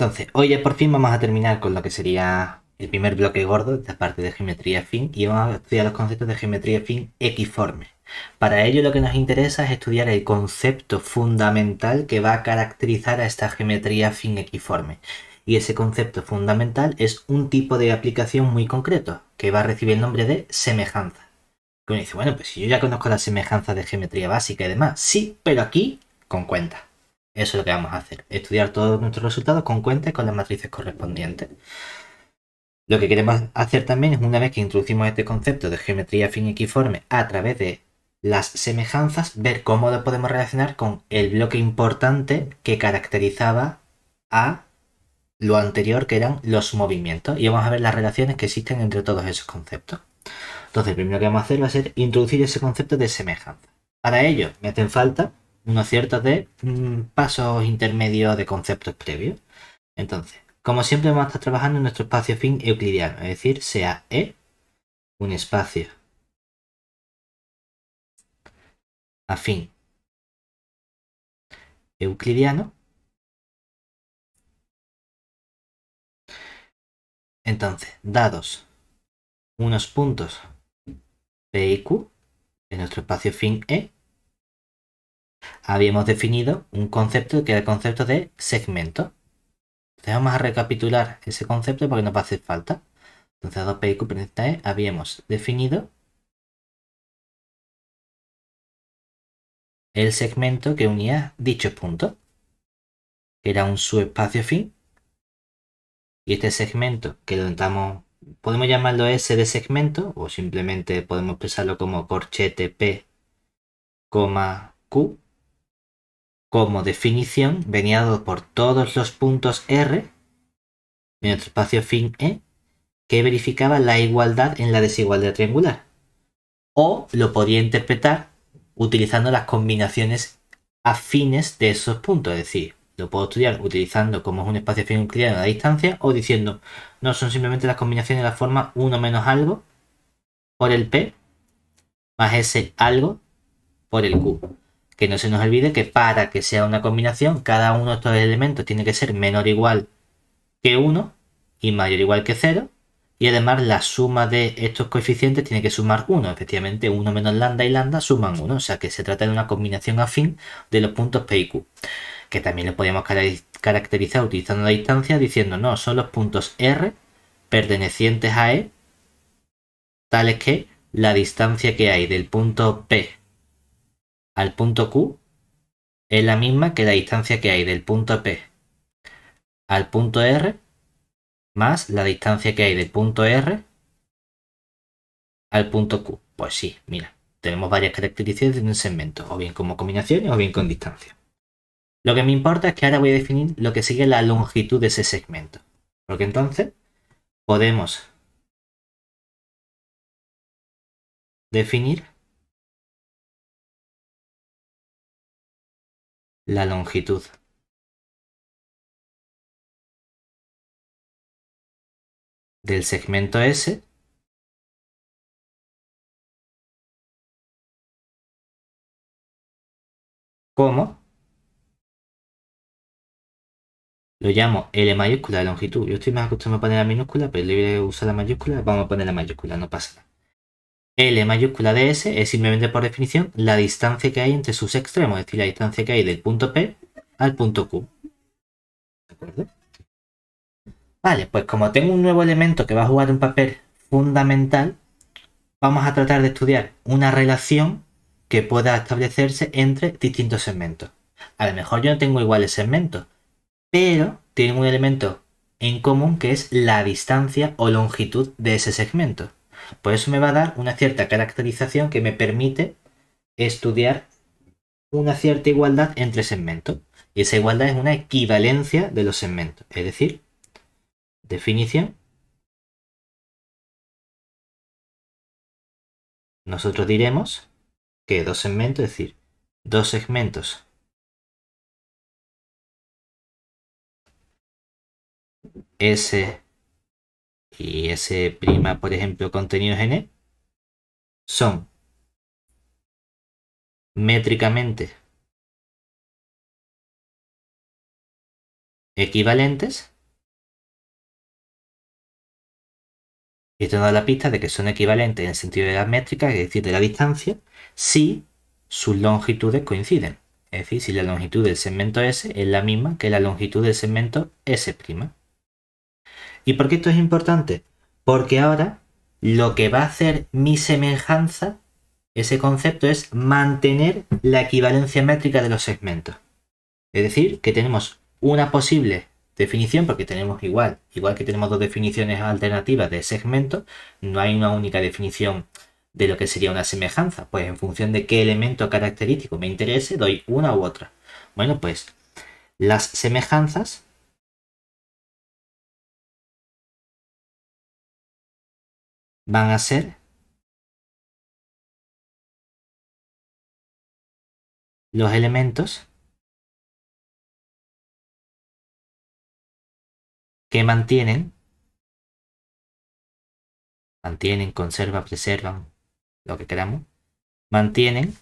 Entonces, hoy ya por fin vamos a terminar con lo que sería el primer bloque gordo de esta parte de geometría fin y vamos a estudiar los conceptos de geometría fin equiforme. Para ello lo que nos interesa es estudiar el concepto fundamental que va a caracterizar a esta geometría fin equiforme. Y ese concepto fundamental es un tipo de aplicación muy concreto, que va a recibir el nombre de semejanza. Que uno dice, bueno, pues si yo ya conozco la semejanza de geometría básica y demás, sí, pero aquí con cuenta. Eso es lo que vamos a hacer, estudiar todos nuestros resultados con cuenta y con las matrices correspondientes. Lo que queremos hacer también es, una vez que introducimos este concepto de geometría finiquiforme a través de las semejanzas, ver cómo lo podemos relacionar con el bloque importante que caracterizaba a lo anterior, que eran los movimientos. Y vamos a ver las relaciones que existen entre todos esos conceptos. Entonces, lo primero que vamos a hacer va a ser introducir ese concepto de semejanza. Para ello, me hacen falta unos ciertos de mm, pasos intermedios de conceptos previos. Entonces, como siempre vamos a estar trabajando en nuestro espacio fin euclidiano, es decir, sea E un espacio afín euclidiano. Entonces, dados unos puntos P y Q en nuestro espacio fin E, habíamos definido un concepto que era el concepto de segmento. Entonces vamos a recapitular ese concepto porque nos va a hacer falta. Entonces, a 2P y E habíamos definido el segmento que unía dichos puntos, que era un subespacio fin. Y este segmento que lo intentamos, podemos llamarlo S de segmento o simplemente podemos expresarlo como corchete P, Q como definición venía dado por todos los puntos R en nuestro espacio fin E que verificaba la igualdad en la desigualdad triangular. O lo podía interpretar utilizando las combinaciones afines de esos puntos, es decir, lo puedo estudiar utilizando como es un espacio fin euclidiano a la distancia o diciendo no son simplemente las combinaciones de la forma 1 menos algo por el P más ese algo por el Q que no se nos olvide que para que sea una combinación, cada uno de estos elementos tiene que ser menor o igual que 1 y mayor o igual que 0. Y además la suma de estos coeficientes tiene que sumar 1. Efectivamente, 1 menos lambda y lambda suman 1. O sea que se trata de una combinación afín de los puntos P y Q. Que también lo podemos caracterizar utilizando la distancia diciendo no, son los puntos R pertenecientes a E tales que la distancia que hay del punto P al punto Q es la misma que la distancia que hay del punto P al punto R más la distancia que hay del punto R al punto Q. Pues sí, mira, tenemos varias características de un segmento, o bien como combinaciones o bien con distancia. Lo que me importa es que ahora voy a definir lo que sigue la longitud de ese segmento. Porque entonces podemos definir la longitud. del segmento S como lo llamo L mayúscula de longitud. Yo estoy más acostumbrado a poner la minúscula, pero le voy a usar la mayúscula, vamos a poner la mayúscula, no pasa nada. L mayúscula de S es simplemente por definición la distancia que hay entre sus extremos, es decir, la distancia que hay del punto P al punto Q. ¿De acuerdo? Vale, pues como tengo un nuevo elemento que va a jugar un papel fundamental, vamos a tratar de estudiar una relación que pueda establecerse entre distintos segmentos. A lo mejor yo no tengo iguales segmentos, pero tienen un elemento en común que es la distancia o longitud de ese segmento. Por eso me va a dar una cierta caracterización que me permite estudiar una cierta igualdad entre segmentos. Y esa igualdad es una equivalencia de los segmentos. Es decir, definición. Nosotros diremos que dos segmentos, es decir, dos segmentos S y ese prima, por ejemplo, contenidos N, son métricamente equivalentes. Y esto da la pista de que son equivalentes en el sentido de las métricas, es decir, de la distancia, si sus longitudes coinciden. Es decir, si la longitud del segmento S es la misma que la longitud del segmento S'. ¿Y por qué esto es importante? Porque ahora lo que va a hacer mi semejanza, ese concepto es mantener la equivalencia métrica de los segmentos. Es decir, que tenemos una posible definición, porque tenemos igual, igual que tenemos dos definiciones alternativas de segmento, no hay una única definición de lo que sería una semejanza. Pues en función de qué elemento característico me interese, doy una u otra. Bueno, pues las semejanzas van a ser los elementos que mantienen, mantienen, conservan, preservan, lo que queramos, mantienen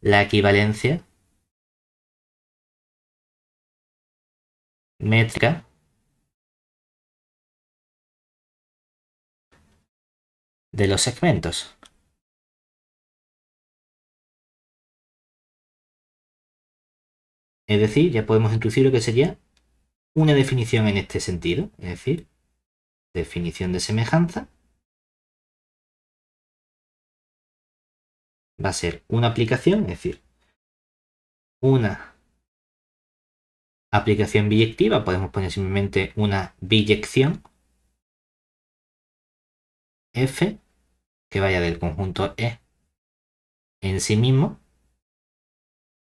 la equivalencia métrica de los segmentos. Es decir, ya podemos introducir lo que sería una definición en este sentido, es decir, definición de semejanza. Va a ser una aplicación, es decir, una aplicación biyectiva, podemos poner simplemente una biyección F que vaya del conjunto E en sí mismo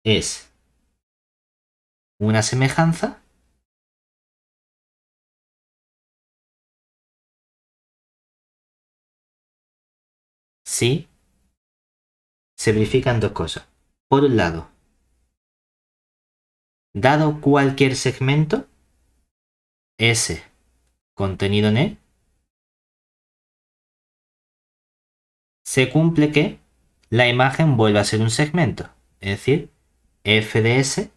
es una semejanza si se verifican dos cosas. Por un lado, dado cualquier segmento, S contenido en E, se cumple que la imagen vuelva a ser un segmento. Es decir, f de s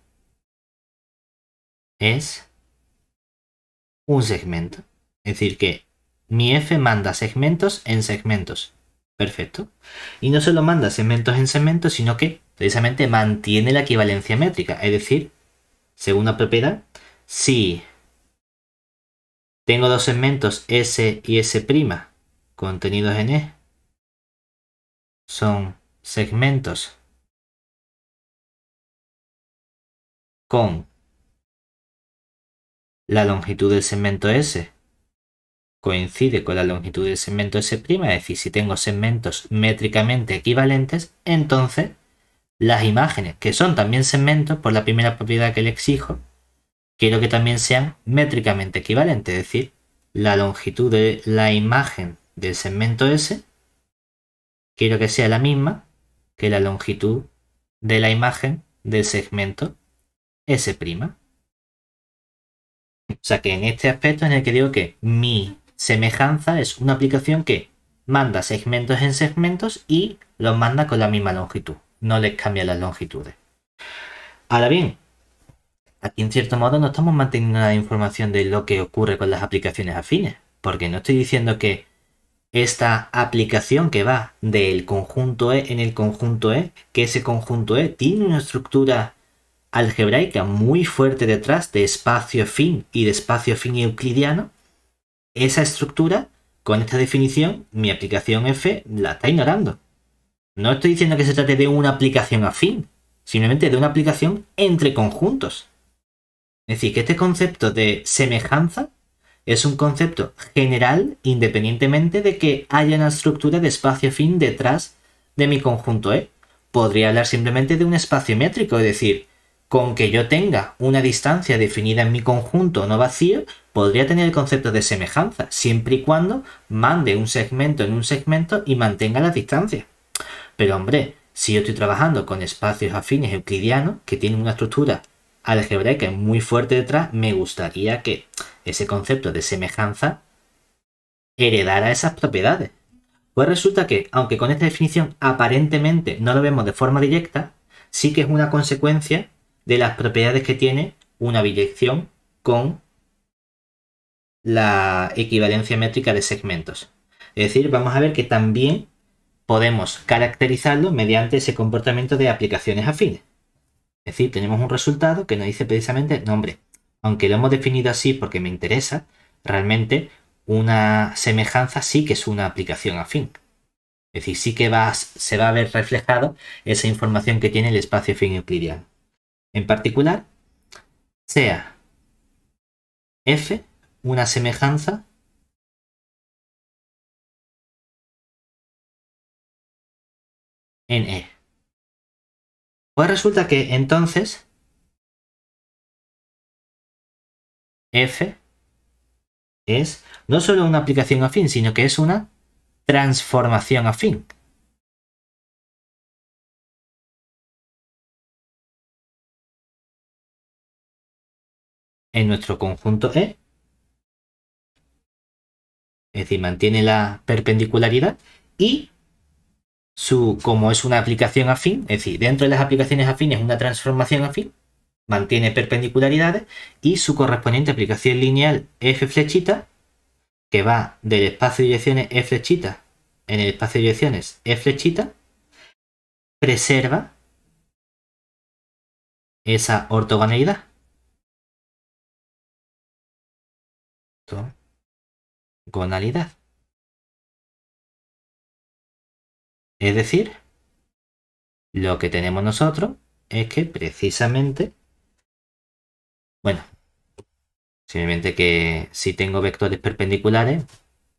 es un segmento. Es decir, que mi f manda segmentos en segmentos. Perfecto. Y no solo manda segmentos en segmentos, sino que precisamente mantiene la equivalencia métrica. Es decir, segunda propiedad, si tengo dos segmentos S y S' contenidos en E, son segmentos con la longitud del segmento S. Coincide con la longitud del segmento S', es decir, si tengo segmentos métricamente equivalentes, entonces las imágenes, que son también segmentos, por la primera propiedad que le exijo, quiero que también sean métricamente equivalentes, es decir, la longitud de la imagen del segmento S, quiero que sea la misma que la longitud de la imagen del segmento S'. O sea que en este aspecto en el que digo que mi Semejanza es una aplicación que manda segmentos en segmentos y los manda con la misma longitud. No les cambia las longitudes. Ahora bien, aquí en cierto modo no estamos manteniendo la información de lo que ocurre con las aplicaciones afines. Porque no estoy diciendo que esta aplicación que va del conjunto E en el conjunto E, que ese conjunto E tiene una estructura algebraica muy fuerte detrás de espacio fin y de espacio fin euclidiano, esa estructura, con esta definición, mi aplicación F la está ignorando. No estoy diciendo que se trate de una aplicación afín, simplemente de una aplicación entre conjuntos. Es decir, que este concepto de semejanza es un concepto general independientemente de que haya una estructura de espacio fin detrás de mi conjunto E. Podría hablar simplemente de un espacio métrico, es decir, con que yo tenga una distancia definida en mi conjunto no vacío, podría tener el concepto de semejanza, siempre y cuando mande un segmento en un segmento y mantenga la distancia. Pero hombre, si yo estoy trabajando con espacios afines euclidianos que tienen una estructura algebraica muy fuerte detrás, me gustaría que ese concepto de semejanza heredara esas propiedades. Pues resulta que, aunque con esta definición aparentemente no lo vemos de forma directa, sí que es una consecuencia de las propiedades que tiene una biyección con la equivalencia métrica de segmentos. Es decir, vamos a ver que también podemos caracterizarlo mediante ese comportamiento de aplicaciones afines. Es decir, tenemos un resultado que nos dice precisamente, nombre, aunque lo hemos definido así porque me interesa, realmente una semejanza sí que es una aplicación afín. Es decir, sí que se va a ver reflejado esa información que tiene el espacio afín euclidiano. En particular, sea f una semejanza en E. Pues resulta que entonces f es no solo una aplicación afín, sino que es una transformación afín. En nuestro conjunto E, es decir, mantiene la perpendicularidad y su, como es una aplicación afín, es decir, dentro de las aplicaciones afines una transformación afín, mantiene perpendicularidades y su correspondiente aplicación lineal f flechita que va del espacio de direcciones E flechita en el espacio de direcciones E flechita, preserva esa ortogonalidad. Ortogonalidad. Es decir, lo que tenemos nosotros es que precisamente, bueno, Simplemente que si tengo vectores perpendiculares,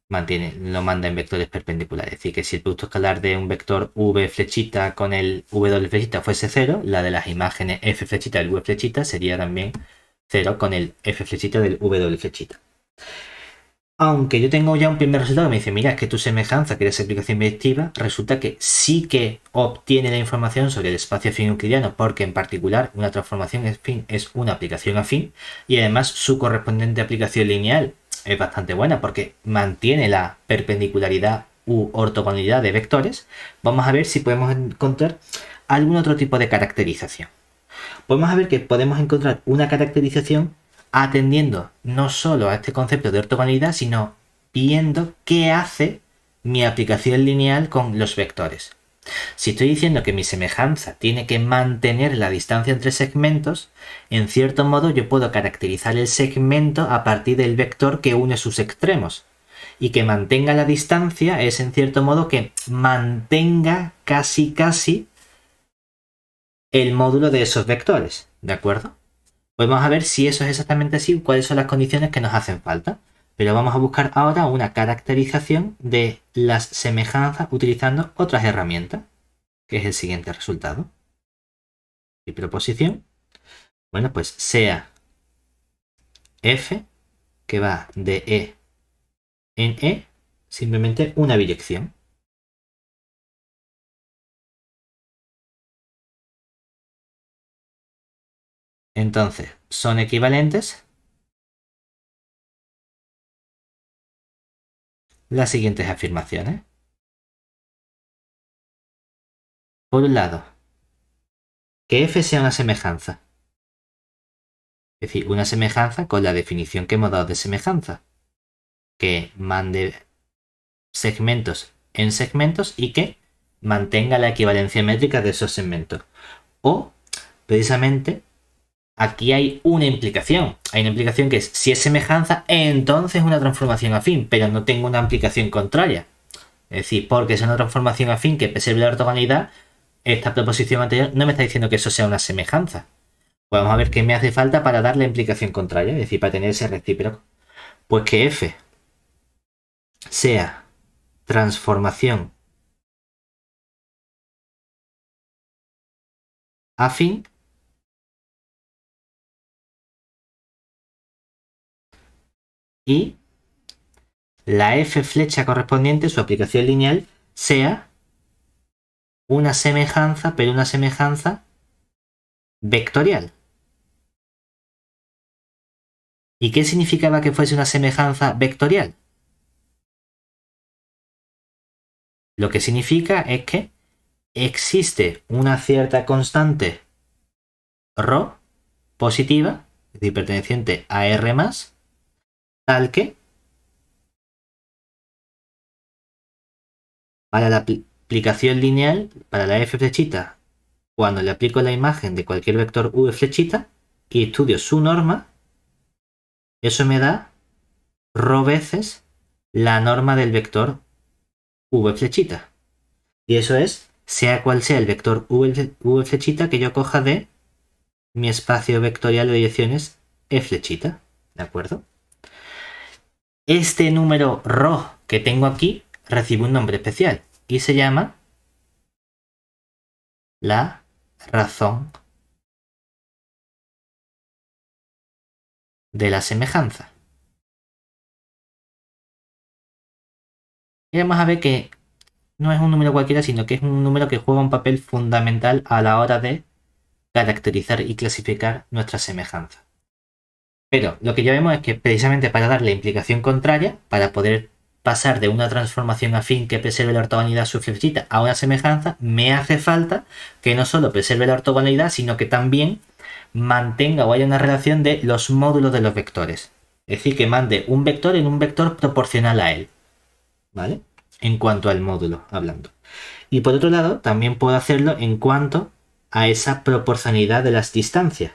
mantiene, lo manda en vectores perpendiculares. Es decir, que si el producto escalar de un vector v flechita con el w flechita fuese 0, la de las imágenes f flechita del v flechita sería también 0 con el f flechita del w flechita. Aunque yo tengo ya un primer resultado que me dice, mira, es que tu semejanza, que es aplicación predictiva, resulta que sí que obtiene la información sobre el espacio afín euclidiano, porque en particular una transformación afín es una aplicación afín y además su correspondiente aplicación lineal es bastante buena porque mantiene la perpendicularidad u ortogonalidad de vectores. Vamos a ver si podemos encontrar algún otro tipo de caracterización. Podemos ver que podemos encontrar una caracterización atendiendo no solo a este concepto de ortogonalidad, sino viendo qué hace mi aplicación lineal con los vectores. Si estoy diciendo que mi semejanza tiene que mantener la distancia entre segmentos, en cierto modo yo puedo caracterizar el segmento a partir del vector que une sus extremos. Y que mantenga la distancia es en cierto modo que mantenga casi casi el módulo de esos vectores. ¿De acuerdo? Pues vamos a ver si eso es exactamente así, cuáles son las condiciones que nos hacen falta. Pero vamos a buscar ahora una caracterización de las semejanzas utilizando otras herramientas, que es el siguiente resultado. Y proposición, bueno, pues sea f, que va de e en e, simplemente una dirección. Entonces, son equivalentes las siguientes afirmaciones. Por un lado, que f sea una semejanza. Es decir, una semejanza con la definición que hemos dado de semejanza. Que mande segmentos en segmentos y que mantenga la equivalencia métrica de esos segmentos. O, precisamente, aquí hay una implicación. Hay una implicación que es, si es semejanza, entonces una transformación afín, pero no tengo una implicación contraria. Es decir, porque es una transformación afín que preserve la ortogonalidad, esta proposición anterior no me está diciendo que eso sea una semejanza. Pues vamos a ver qué me hace falta para dar la implicación contraria, es decir, para tener ese recíproco. Pues que f sea transformación afín y la f flecha correspondiente, su aplicación lineal, sea una semejanza, pero una semejanza vectorial. ¿Y qué significaba que fuese una semejanza vectorial? Lo que significa es que existe una cierta constante ρ positiva, es decir, perteneciente a R+, que para la aplicación lineal, para la f flechita, cuando le aplico la imagen de cualquier vector v flechita y estudio su norma, eso me da rho veces la norma del vector v flechita. Y eso es, sea cual sea el vector v flechita que yo coja de mi espacio vectorial de direcciones e flechita. ¿De acuerdo? Este número rho que tengo aquí recibe un nombre especial y se llama la razón de la semejanza. Y vamos a ver que no es un número cualquiera, sino que es un número que juega un papel fundamental a la hora de caracterizar y clasificar nuestra semejanza. Pero lo que ya vemos es que precisamente para dar la implicación contraria, para poder pasar de una transformación afín que preserve la ortogonalidad suficiente a una semejanza, me hace falta que no solo preserve la ortogonalidad, sino que también mantenga o haya una relación de los módulos de los vectores. Es decir, que mande un vector en un vector proporcional a él. ¿Vale? En cuanto al módulo, hablando. Y por otro lado, también puedo hacerlo en cuanto a esa proporcionalidad de las distancias.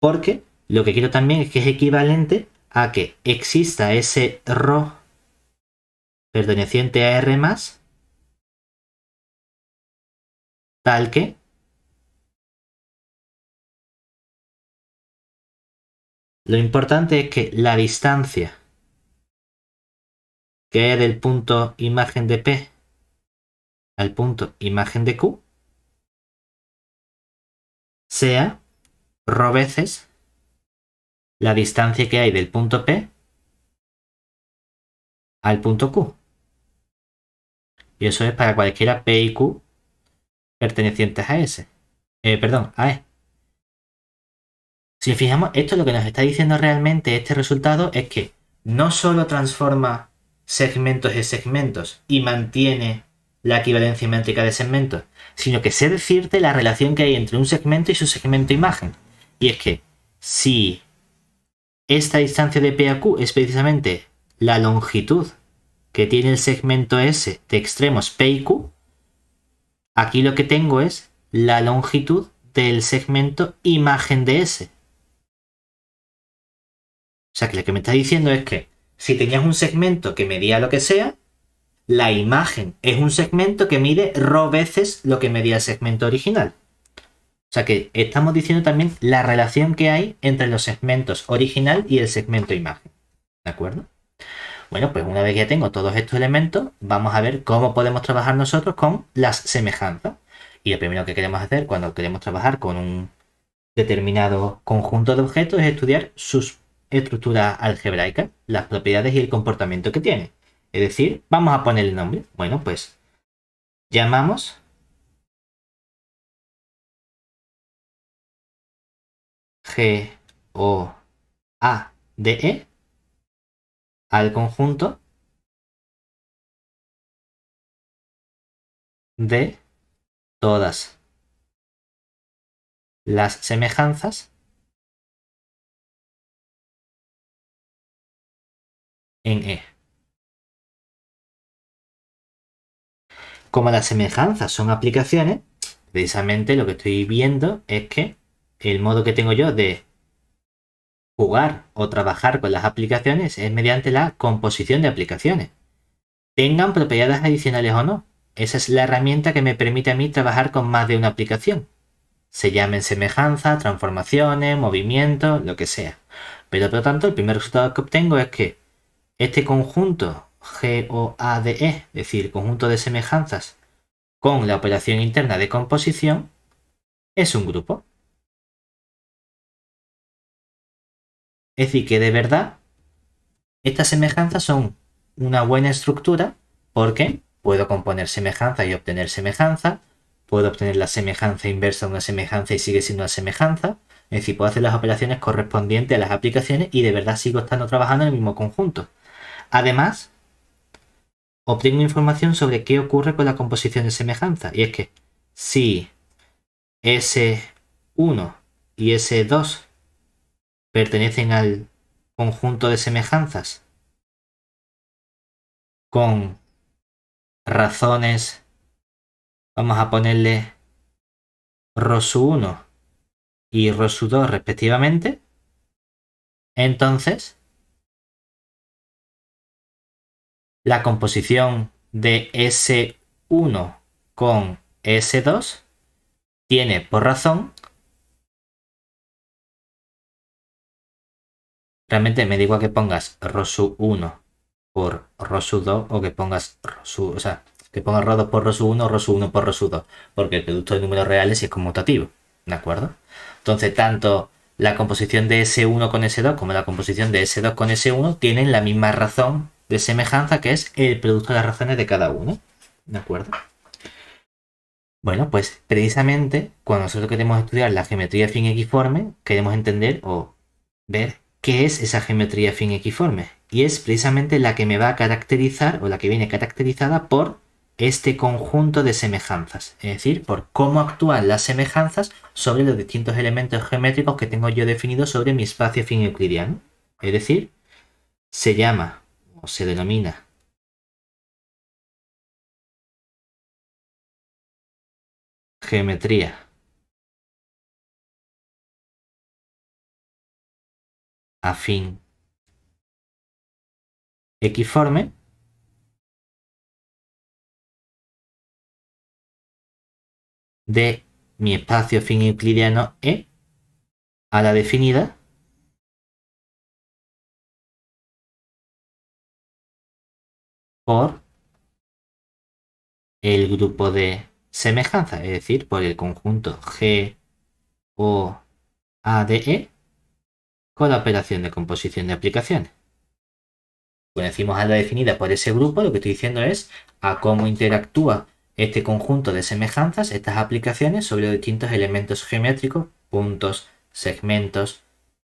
Porque lo que quiero también es que es equivalente a que exista ese ρ perteneciente a R más, tal que lo importante es que la distancia que es del punto imagen de P al punto imagen de Q sea ρ veces la distancia que hay del punto P al punto Q. Y eso es para cualquiera P y Q pertenecientes a S. Eh, perdón, a E. Si fijamos, esto lo que nos está diciendo realmente este resultado es que no solo transforma segmentos en segmentos y mantiene la equivalencia métrica de segmentos, sino que sé decirte la relación que hay entre un segmento y su segmento imagen. Y es que si esta distancia de P a Q es precisamente la longitud que tiene el segmento S de extremos P y Q, aquí lo que tengo es la longitud del segmento imagen de S. O sea que lo que me está diciendo es que si tenías un segmento que medía lo que sea, la imagen es un segmento que mide ρ veces lo que medía el segmento original. Sea que estamos diciendo también la relación que hay entre los segmentos original y el segmento imagen. ¿De acuerdo? Bueno, pues una vez que ya tengo todos estos elementos, vamos a ver cómo podemos trabajar nosotros con las semejanzas. Y lo primero que queremos hacer cuando queremos trabajar con un determinado conjunto de objetos es estudiar sus estructuras algebraicas, las propiedades y el comportamiento que tiene. Es decir, vamos a poner el nombre. Bueno, pues llamamos G O A D E al conjunto de todas las semejanzas en E. Como las semejanzas son aplicaciones, precisamente lo que estoy viendo es que el modo que tengo yo de jugar o trabajar con las aplicaciones es mediante la composición de aplicaciones. Tengan propiedades adicionales o no. Esa es la herramienta que me permite a mí trabajar con más de una aplicación. Se llamen semejanza, transformaciones, movimientos, lo que sea. Pero por lo tanto, el primer resultado que obtengo es que este conjunto GOADE, es decir, conjunto de semejanzas con la operación interna de composición, es un grupo. Es decir, que de verdad estas semejanzas son una buena estructura porque puedo componer semejanza y obtener semejanza, puedo obtener la semejanza inversa de una semejanza y sigue siendo una semejanza, es decir, puedo hacer las operaciones correspondientes a las aplicaciones y de verdad sigo estando trabajando en el mismo conjunto. Además, obtengo información sobre qué ocurre con la composición de semejanza y es que si S1 y S2 pertenecen al conjunto de semejanzas con razones, vamos a ponerle ROSU 1 y ROSU 2 respectivamente, entonces la composición de S1 con S2 tiene por razón realmente me da igual que pongas ROSU 1 por ROSU 2 o que pongas ROSU, o sea, que pongas RO2 por ROSU 1 o ROSU 1 por ROSU 2, porque el producto de números reales es conmutativo, ¿de acuerdo? Entonces, tanto la composición de S1 con S2 como la composición de S2 con S1 tienen la misma razón de semejanza que es el producto de las razones de cada uno, ¿de acuerdo? Bueno, pues precisamente cuando nosotros queremos estudiar la geometría fin equiforme, queremos entender o ver qué es esa geometría fin equiforme. Y es precisamente la que me va a caracterizar o la que viene caracterizada por este conjunto de semejanzas, es decir, por cómo actúan las semejanzas sobre los distintos elementos geométricos que tengo yo definidos sobre mi espacio fin euclidiano. Es decir, se llama o se denomina geometría afín. Equiforme. De mi espacio fin euclidiano E a la definida. Por el grupo de semejanza, es decir, por el conjunto G o A de E con la operación de composición de aplicaciones. Cuando decimos a la definida por ese grupo, lo que estoy diciendo es a cómo interactúa este conjunto de semejanzas, estas aplicaciones sobre los distintos elementos geométricos, puntos, segmentos,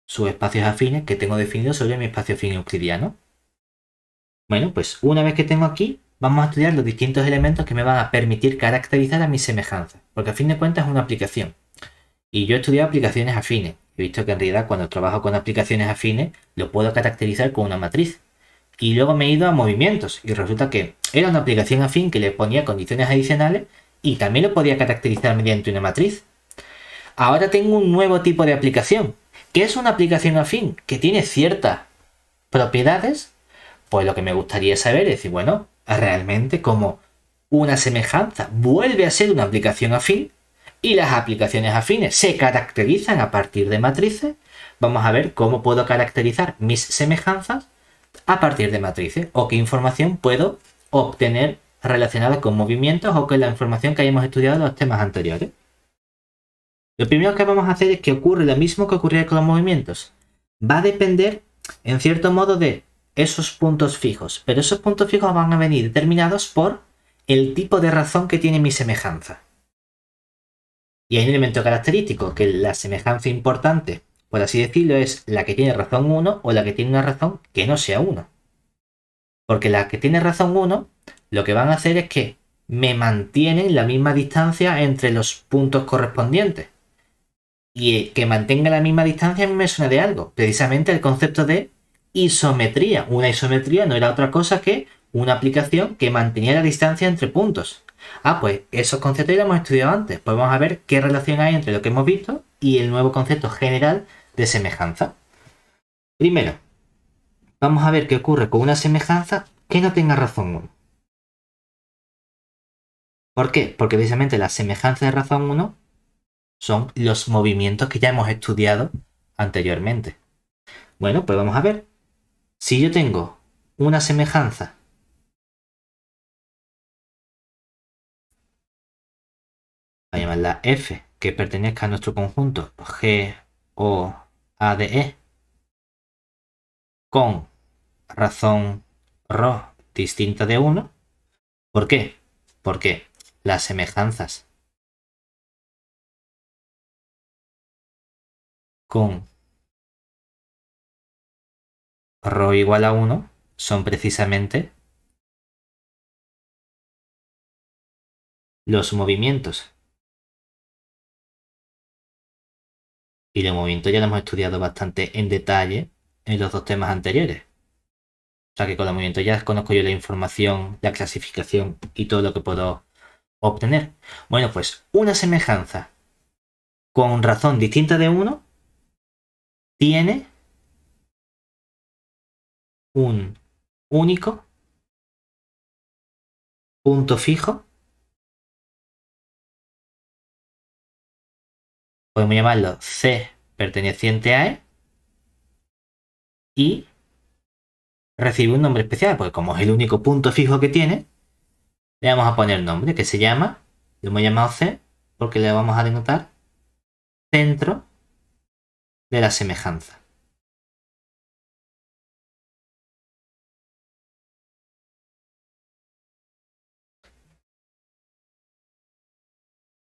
subespacios afines que tengo definidos sobre mi espacio fin euclidiano. Bueno, pues una vez que tengo aquí, vamos a estudiar los distintos elementos que me van a permitir caracterizar a mis semejanzas, porque a fin de cuentas es una aplicación. Y yo he estudiado aplicaciones afines. He visto que en realidad cuando trabajo con aplicaciones afines lo puedo caracterizar con una matriz. Y luego me he ido a movimientos y resulta que era una aplicación afín que le ponía condiciones adicionales y también lo podía caracterizar mediante una matriz. Ahora tengo un nuevo tipo de aplicación, que es una aplicación afín que tiene ciertas propiedades. Pues lo que me gustaría saber es decir, bueno, realmente como una semejanza vuelve a ser una aplicación afín, y las aplicaciones afines se caracterizan a partir de matrices, vamos a ver cómo puedo caracterizar mis semejanzas a partir de matrices o qué información puedo obtener relacionada con movimientos o con la información que hayamos estudiado en los temas anteriores. Lo primero que vamos a hacer es que ocurre lo mismo que ocurría con los movimientos. Va a depender, en cierto modo, de esos puntos fijos, pero esos puntos fijos van a venir determinados por el tipo de razón que tiene mi semejanza. Y hay un elemento característico, que la semejanza importante, por así decirlo, es la que tiene razón 1 o la que tiene una razón que no sea 1. Porque la que tiene razón 1, lo que van a hacer es que me mantienen la misma distancia entre los puntos correspondientes. Y que mantenga la misma distancia me suena de algo. Precisamente el concepto de isometría. Una isometría no era otra cosa que una aplicación que mantenía la distancia entre puntos. Ah, pues esos conceptos ya hemos estudiado antes. Pues vamos a ver qué relación hay entre lo que hemos visto y el nuevo concepto general de semejanza. Primero, vamos a ver qué ocurre con una semejanza que no tenga razón 1. ¿Por qué? Porque precisamente las semejanzas de razón 1 son los movimientos que ya hemos estudiado anteriormente. Bueno, pues vamos a ver. Si yo tengo una semejanza a llamarla F, que pertenezca a nuestro conjunto G o A de E, con razón ρ distinta de 1. ¿Por qué? Porque las semejanzas con ρ igual a 1 son precisamente los movimientos Y de movimiento ya lo hemos estudiado bastante en detalle en los dos temas anteriores. sea que con los movimientos ya conozco yo la información, la clasificación y todo lo que puedo obtener. Bueno, pues una semejanza con razón distinta de 1 tiene un único punto fijo. Podemos llamarlo C perteneciente a E. Y recibe un nombre especial, porque como es el único punto fijo que tiene, le vamos a poner nombre que se llama, lo hemos llamado C, porque le vamos a denotar centro de la semejanza.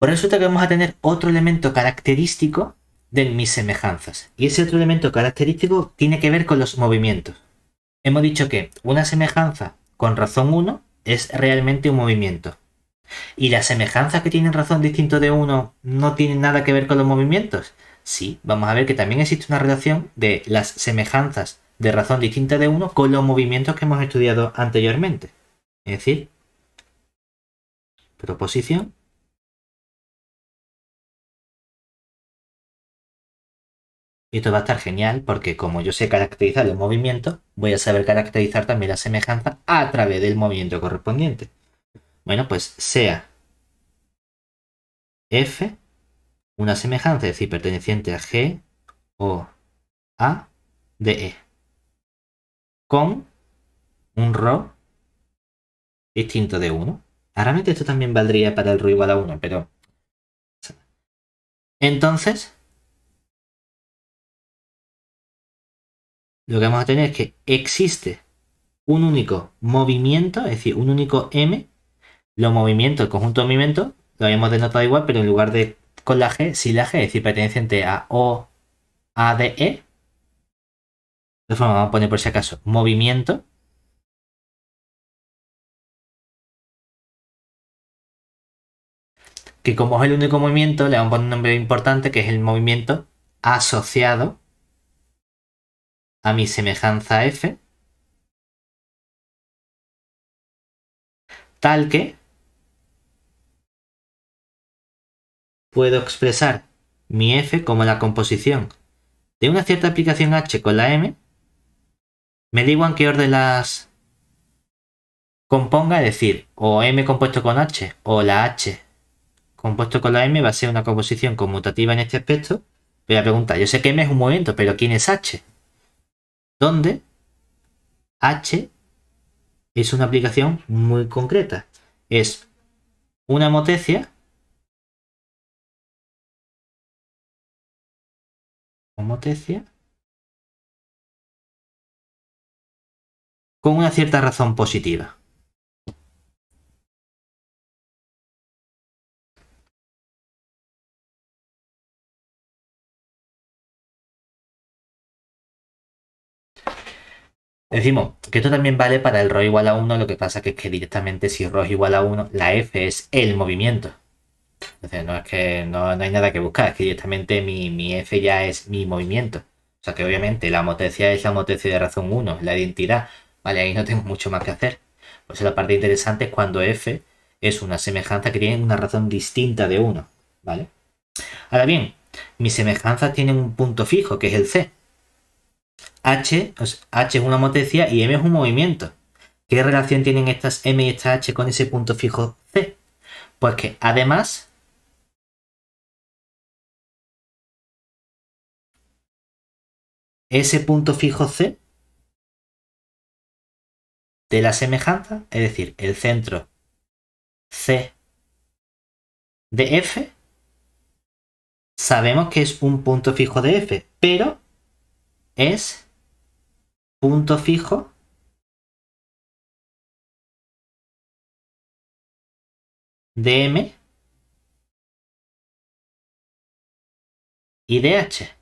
Por resulta que vamos a tener otro elemento característico de mis semejanzas. Y ese otro elemento característico tiene que ver con los movimientos. Hemos dicho que una semejanza con razón 1 es realmente un movimiento. ¿Y las semejanzas que tienen razón distinto de 1 no tienen nada que ver con los movimientos? Sí, vamos a ver que también existe una relación de las semejanzas de razón distinta de 1 con los movimientos que hemos estudiado anteriormente. Es decir, proposición esto va a estar genial porque como yo sé caracterizar los movimientos, voy a saber caracterizar también la semejanza a través del movimiento correspondiente. Bueno, pues sea F una semejanza, es decir, perteneciente a G o A de E. Con un RO distinto de 1. Realmente esto también valdría para el RO igual a 1, pero... Entonces, lo que vamos a tener es que existe un único movimiento, es decir, un único M. Los movimientos, el conjunto de movimientos, lo habíamos denotado igual, pero en lugar de con la G, si la G, es decir, perteneciente a O, A, D, E. De forma, vamos a poner por si acaso movimiento. Que como es el único movimiento, le vamos a poner un nombre importante que es el movimiento asociado a mi semejanza f, tal que puedo expresar mi f como la composición de una cierta aplicación h con la m, me igual en qué orden las componga, es decir, o m compuesto con h o la h compuesto con la m va a ser una composición conmutativa en este aspecto. Voy a preguntar, yo sé que m es un movimiento, pero ¿quién es h? Donde H es una aplicación muy concreta. Es una motecia con una cierta razón positiva. Decimos que esto también vale para el RO igual a 1, lo que pasa que es que directamente si es igual a 1, la F es el movimiento. Entonces no es que no, hay nada que buscar, es que directamente mi, F ya es mi movimiento. O sea que obviamente la motecia es la motecia de razón 1, la identidad. Vale, ahí no tengo mucho más que hacer. Pues la parte interesante es cuando F es una semejanza que tiene una razón distinta de 1. ¿Vale? Ahora bien, mis semejanzas tienen un punto fijo, que es el C. H, H es una motecia y M es un movimiento. ¿Qué relación tienen estas M y esta H con ese punto fijo C? Pues que además ese punto fijo C de la semejanza, es decir, el centro C de F, sabemos que es un punto fijo de F, pero es punto fijo de y de H.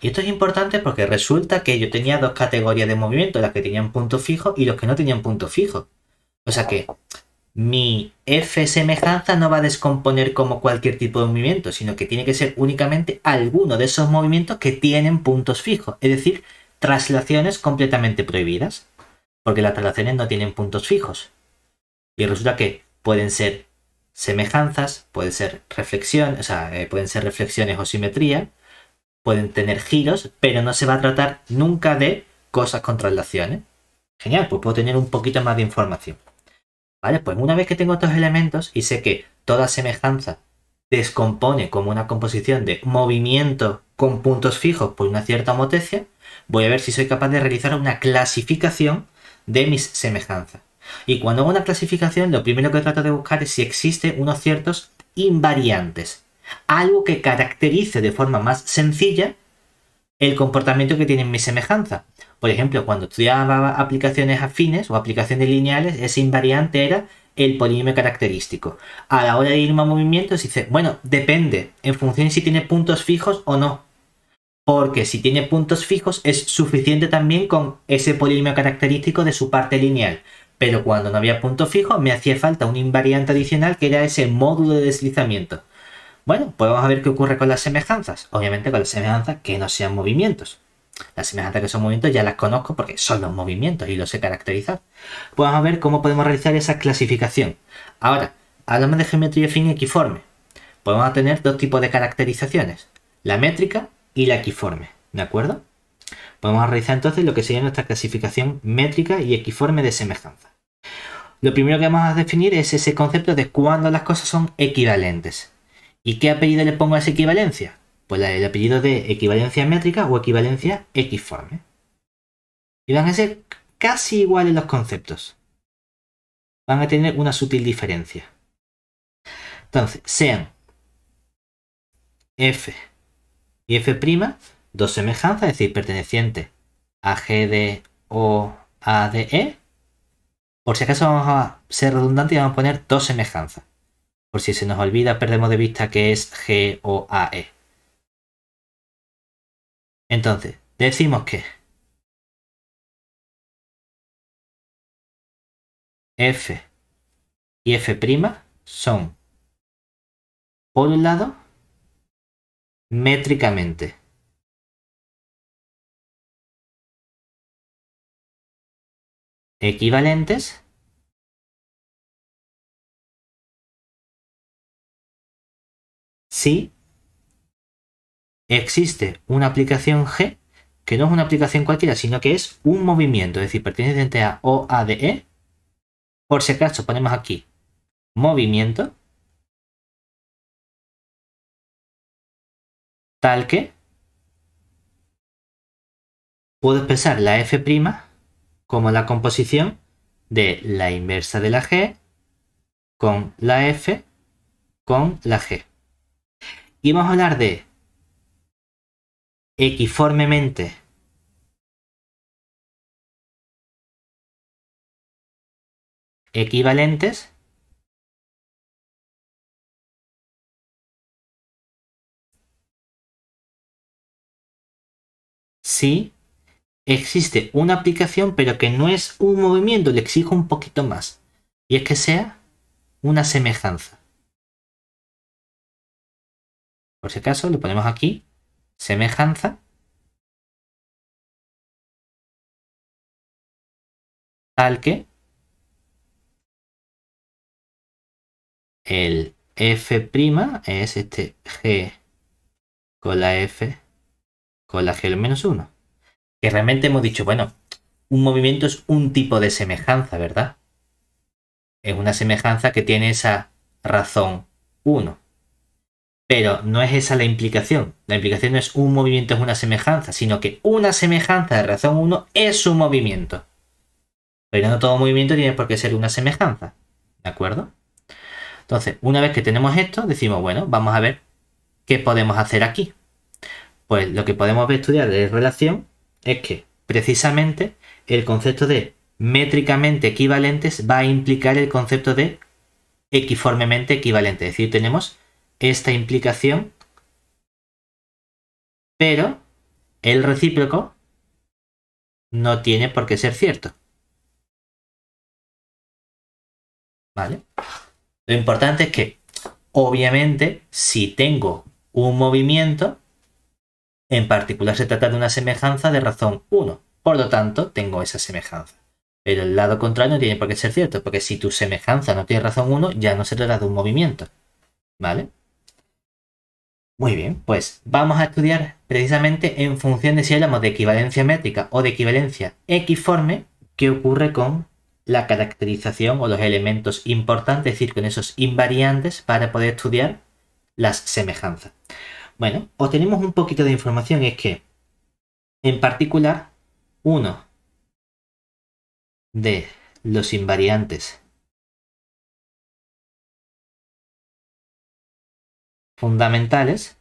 Y esto es importante porque resulta que yo tenía dos categorías de movimiento, las que tenían punto fijo y los que no tenían punto fijo. O sea que mi f semejanza no va a descomponer como cualquier tipo de movimiento, sino que tiene que ser únicamente alguno de esos movimientos que tienen puntos fijos, es decir, traslaciones completamente prohibidas, porque las traslaciones no tienen puntos fijos. Y resulta que pueden ser semejanzas, pueden ser reflexiones, o sea, eh, pueden ser reflexiones o simetría, pueden tener giros, pero no se va a tratar nunca de cosas con traslaciones. Genial, pues puedo tener un poquito más de información. Vale, pues una vez que tengo estos elementos y sé que toda semejanza descompone como una composición de movimiento con puntos fijos por una cierta homotecia, voy a ver si soy capaz de realizar una clasificación de mis semejanzas. Y cuando hago una clasificación, lo primero que trato de buscar es si existen unos ciertos invariantes. Algo que caracterice de forma más sencilla el comportamiento que tienen mis semejanzas. Por ejemplo, cuando estudiaba aplicaciones afines o aplicaciones lineales, ese invariante era el polinomio característico. A la hora de ir a movimientos dice, bueno, depende, en función de si tiene puntos fijos o no. Porque si tiene puntos fijos es suficiente también con ese polinomio característico de su parte lineal. Pero cuando no había punto fijo me hacía falta un invariante adicional que era ese módulo de deslizamiento. Bueno, pues vamos a ver qué ocurre con las semejanzas. Obviamente con las semejanzas que no sean movimientos. Las semejanzas que son movimientos ya las conozco porque son los movimientos y los sé caracterizar. Pues vamos a ver cómo podemos realizar esa clasificación. Ahora, hablamos de geometría fin equiforme. Podemos pues tener dos tipos de caracterizaciones. La métrica y la equiforme. ¿De acuerdo? Podemos realizar entonces lo que sería nuestra clasificación métrica y equiforme de semejanza. Lo primero que vamos a definir es ese concepto de cuándo las cosas son equivalentes. ¿Y qué apellido le pongo a esa equivalencia? Pues el apellido de equivalencia métrica o equivalencia equiforme. Y van a ser casi iguales los conceptos. Van a tener una sutil diferencia. Entonces, sean f y f', dos semejanzas, es decir, pertenecientes a G de O A de. Por si acaso vamos a ser redundantes y vamos a poner dos semejanzas. Por si se nos olvida, perdemos de vista que es G o A E. Entonces, decimos que F y F' son, por un lado, métricamente equivalentes si existe una aplicación G que no es una aplicación cualquiera, sino que es un movimiento, es decir, perteneciente a OADE. Por si acaso ponemos aquí movimiento, tal que puedo expresar la f' como la composición de la inversa de la g con la f con la g. Y vamos a hablar de equiformemente equivalentes si existe una aplicación pero que no es un movimiento, le exijo un poquito más. Y es que sea una semejanza. Por si acaso, le ponemos aquí semejanza. Tal que el f' es este g con la f con la g menos 1 que realmente hemos dicho, bueno, un movimiento es un tipo de semejanza, ¿verdad? Es una semejanza que tiene esa razón 1. Pero no es esa la implicación. La implicación no es un movimiento es una semejanza, sino que una semejanza de razón 1 es un movimiento. Pero no todo movimiento tiene por qué ser una semejanza. ¿De acuerdo? Entonces, una vez que tenemos esto, decimos, bueno, vamos a ver qué podemos hacer aquí. Pues lo que podemos estudiar de relación es que precisamente el concepto de métricamente equivalentes va a implicar el concepto de equiformemente equivalente. Es decir, tenemos esta implicación, pero el recíproco no tiene por qué ser cierto. ¿Vale? Lo importante es que, obviamente, si tengo un movimiento, en particular se trata de una semejanza de razón 1. Por lo tanto, tengo esa semejanza. Pero el lado contrario no tiene por qué ser cierto, porque si tu semejanza no tiene razón 1, ya no se trata de un movimiento. ¿Vale? Muy bien, pues vamos a estudiar precisamente en función de si hablamos de equivalencia métrica o de equivalencia equiforme, qué ocurre con la caracterización o los elementos importantes, es decir, con esos invariantes para poder estudiar las semejanzas. Bueno, obtenemos un poquito de información, es que en particular uno de los invariantes fundamentales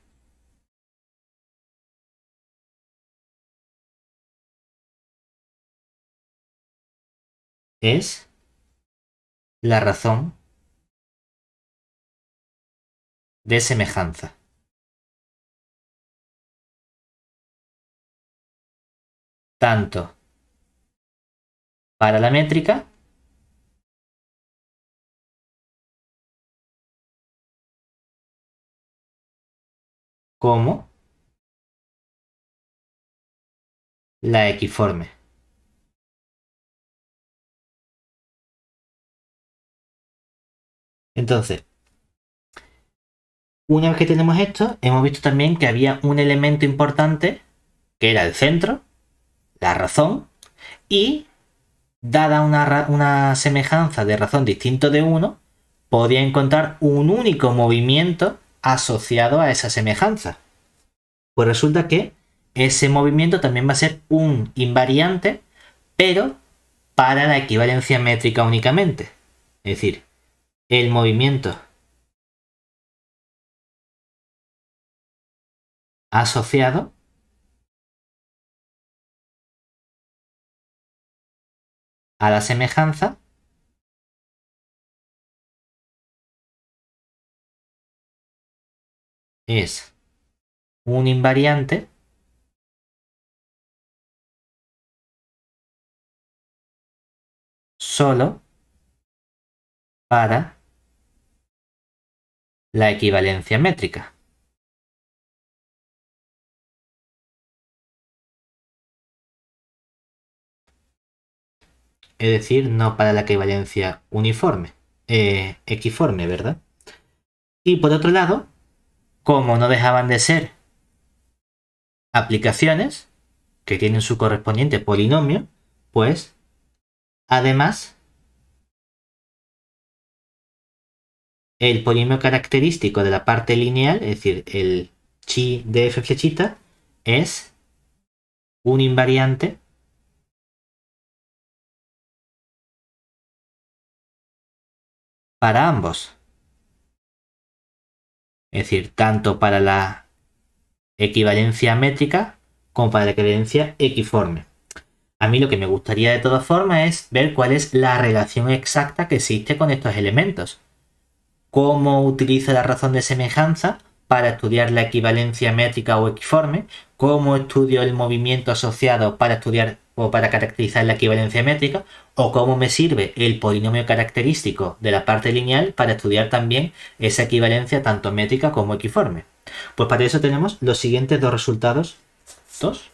es la razón de semejanza. Tanto para la métrica como la equiforme. Entonces, una vez que tenemos esto, hemos visto también que había un elemento importante que era el centro, la razón, y dada una, una semejanza de razón distinto de 1, podía encontrar un único movimiento asociado a esa semejanza. Pues resulta que ese movimiento también va a ser un invariante, pero para la equivalencia métrica únicamente. Es decir, el movimiento asociado a la semejanza es un invariante solo para la equivalencia métrica. Es decir, no para la equivalencia uniforme, eh, equiforme, ¿verdad? Y por otro lado, como no dejaban de ser aplicaciones que tienen su correspondiente polinomio, pues además el polinomio característico de la parte lineal, es decir, el chi de f flechita, es un invariante para ambos. Es decir, tanto para la equivalencia métrica como para la equivalencia equiforme. A mí lo que me gustaría de todas formas es ver cuál es la relación exacta que existe con estos elementos cómo utilizo la razón de semejanza para estudiar la equivalencia métrica o equiforme, cómo estudio el movimiento asociado para estudiar o para caracterizar la equivalencia métrica, o cómo me sirve el polinomio característico de la parte lineal para estudiar también esa equivalencia tanto métrica como equiforme. Pues para eso tenemos los siguientes dos resultados. ¿Dos?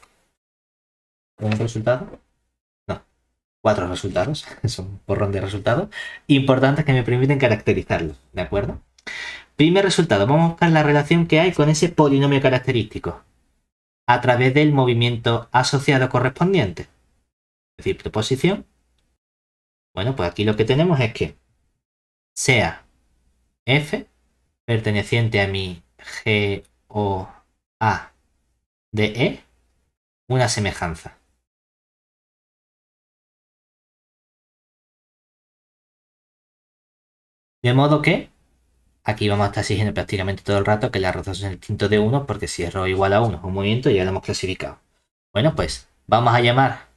¿Un resultado? cuatro resultados, es un porrón de resultados, importantes que me permiten caracterizarlos, ¿de acuerdo? Primer resultado, vamos a buscar la relación que hay con ese polinomio característico a través del movimiento asociado correspondiente. Decir, proposición. Bueno, pues aquí lo que tenemos es que sea f perteneciente a mi G o A de E una semejanza. De modo que aquí vamos a estar exigiendo prácticamente todo el rato que la rotación es distinto de 1 porque si es igual a 1 es un movimiento ya lo hemos clasificado. Bueno, pues vamos a llamar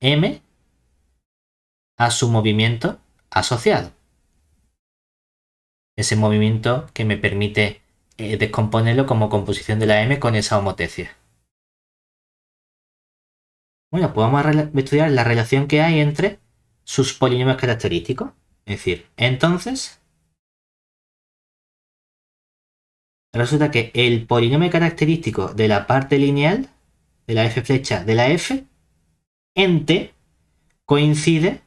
m a su movimiento asociado. Ese movimiento que me permite eh, descomponerlo como composición de la m con esa homotecia. Bueno, pues vamos a estudiar la relación que hay entre sus polinomios característicos. Es decir, entonces resulta que el polinomio característico de la parte lineal de la f flecha de la f en t coincide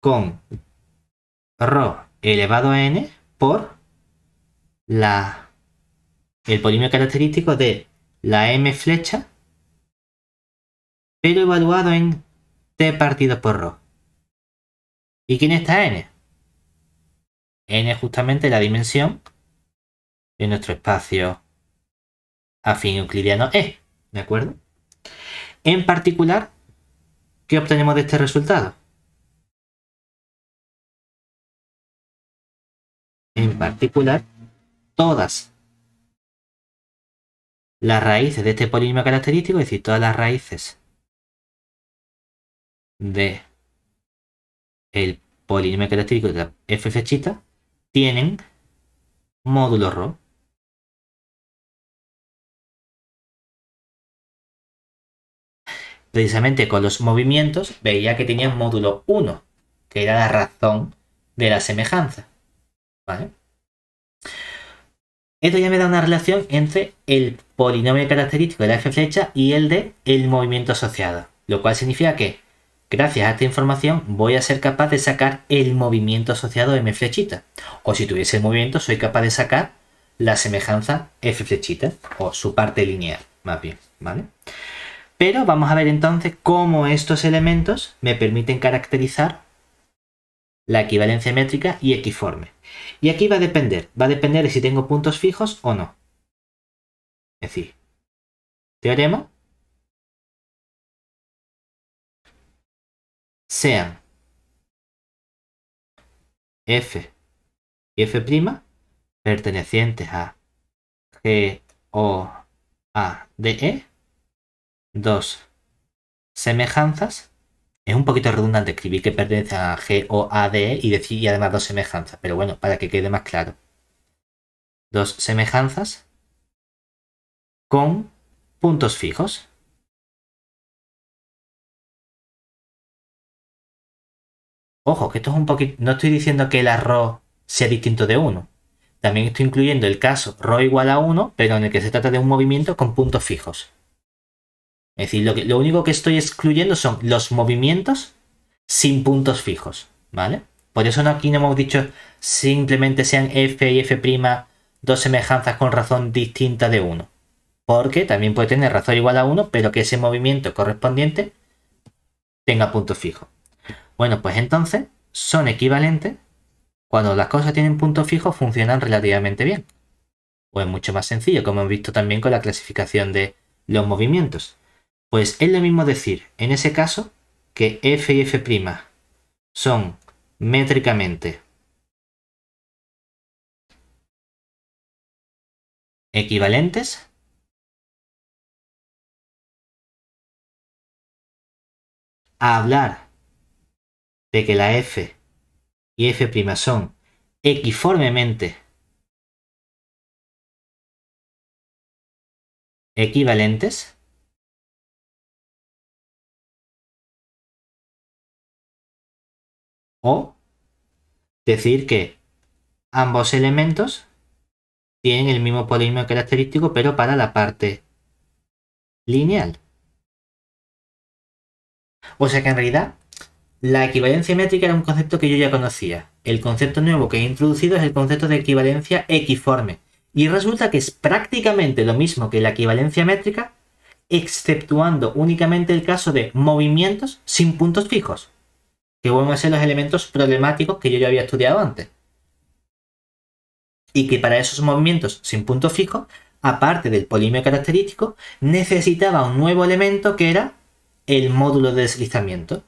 con ρ elevado a n por la, el polinomio característico de la m flecha, pero evaluado en t partido por ρ. ¿Y quién está n? n es justamente la dimensión de nuestro espacio afín euclidiano E, ¿de acuerdo? En particular, ¿qué obtenemos de este resultado? En particular, todas las raíces de este polinomio característico, es decir, todas las raíces de el polinomio característico de la f tienen módulo ρ. Precisamente con los movimientos veía que tenían módulo 1, que era la razón de la semejanza. ¿Vale? Esto ya me da una relación entre el polinomio característico de la f flecha y el de el movimiento asociado. Lo cual significa que, gracias a esta información, voy a ser capaz de sacar el movimiento asociado m flechita. O si tuviese el movimiento, soy capaz de sacar la semejanza f flechita, o su parte lineal, más bien, ¿vale? Pero vamos a ver entonces cómo estos elementos me permiten caracterizar la equivalencia métrica y equiforme. Y aquí va a depender, va a depender de si tengo puntos fijos o no. Es decir, teorema sean f y f' pertenecientes a G, O, A, D, E dos semejanzas. Es un poquito redundante escribir que pertenece a G o A, D e y decir y además dos semejanzas, pero bueno, para que quede más claro. Dos semejanzas con puntos fijos. Ojo, que esto es un poquito... No estoy diciendo que el arroz sea distinto de 1. También estoy incluyendo el caso ρ igual a 1, pero en el que se trata de un movimiento con puntos fijos. Es decir, lo, único que estoy excluyendo son los movimientos sin puntos fijos, ¿vale? Por eso aquí no hemos dicho simplemente sean f y f' dos semejanzas con razón distinta de 1. Porque también puede tener razón igual a 1, pero que ese movimiento correspondiente tenga puntos fijos. Bueno, pues entonces son equivalentes cuando las cosas tienen puntos fijos funcionan relativamente bien. O es mucho más sencillo, como hemos visto también con la clasificación de los movimientos. Pues es lo mismo decir, en ese caso, que f y f' son métricamente equivalentes a hablar de que la f y f' son equiformemente equivalentes o decir que ambos elementos tienen el mismo polinomio característico pero para la parte lineal. O sea que en realidad la equivalencia métrica era un concepto que yo ya conocía. El concepto nuevo que he introducido es el concepto de equivalencia equiforme. Y resulta que es prácticamente lo mismo que la equivalencia métrica, exceptuando únicamente el caso de movimientos sin puntos fijos que vuelven a ser los elementos problemáticos que yo ya había estudiado antes. Y que para esos movimientos sin punto fijo, aparte del polinomio característico, necesitaba un nuevo elemento que era el módulo de deslizamiento.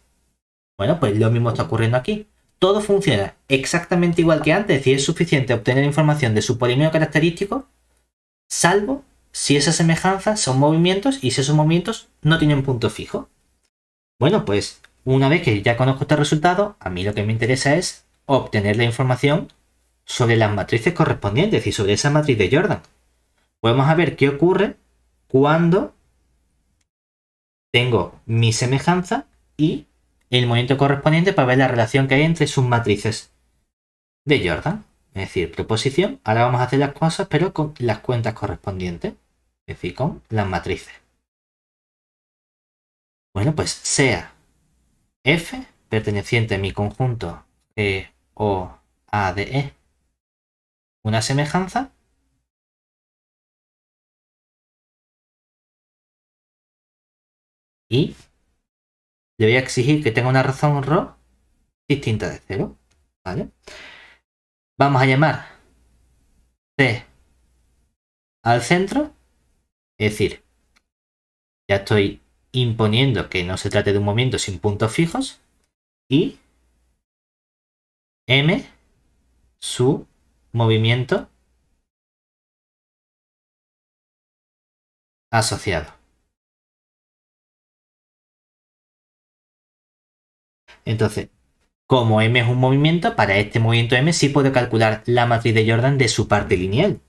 Bueno, pues lo mismo está ocurriendo aquí. Todo funciona exactamente igual que antes, y es suficiente obtener información de su polinomio característico, salvo si esas semejanzas son movimientos y si esos movimientos no tienen punto fijo. Bueno, pues una vez que ya conozco este resultado, a mí lo que me interesa es obtener la información sobre las matrices correspondientes y sobre esa matriz de Jordan. Podemos a ver qué ocurre cuando tengo mi semejanza y el movimiento correspondiente para ver la relación que hay entre sus matrices de Jordan. Es decir, proposición. Ahora vamos a hacer las cosas, pero con las cuentas correspondientes. Es decir, con las matrices. Bueno, pues sea F perteneciente a mi conjunto E o A de E una semejanza y le voy a exigir que tenga una razón RO distinta de cero. ¿Vale? Vamos a llamar C al centro, es decir, ya estoy imponiendo que no se trate de un movimiento sin puntos fijos y M su movimiento asociado. Entonces, como M es un movimiento, para este movimiento M sí puedo calcular la matriz de Jordan de su parte lineal.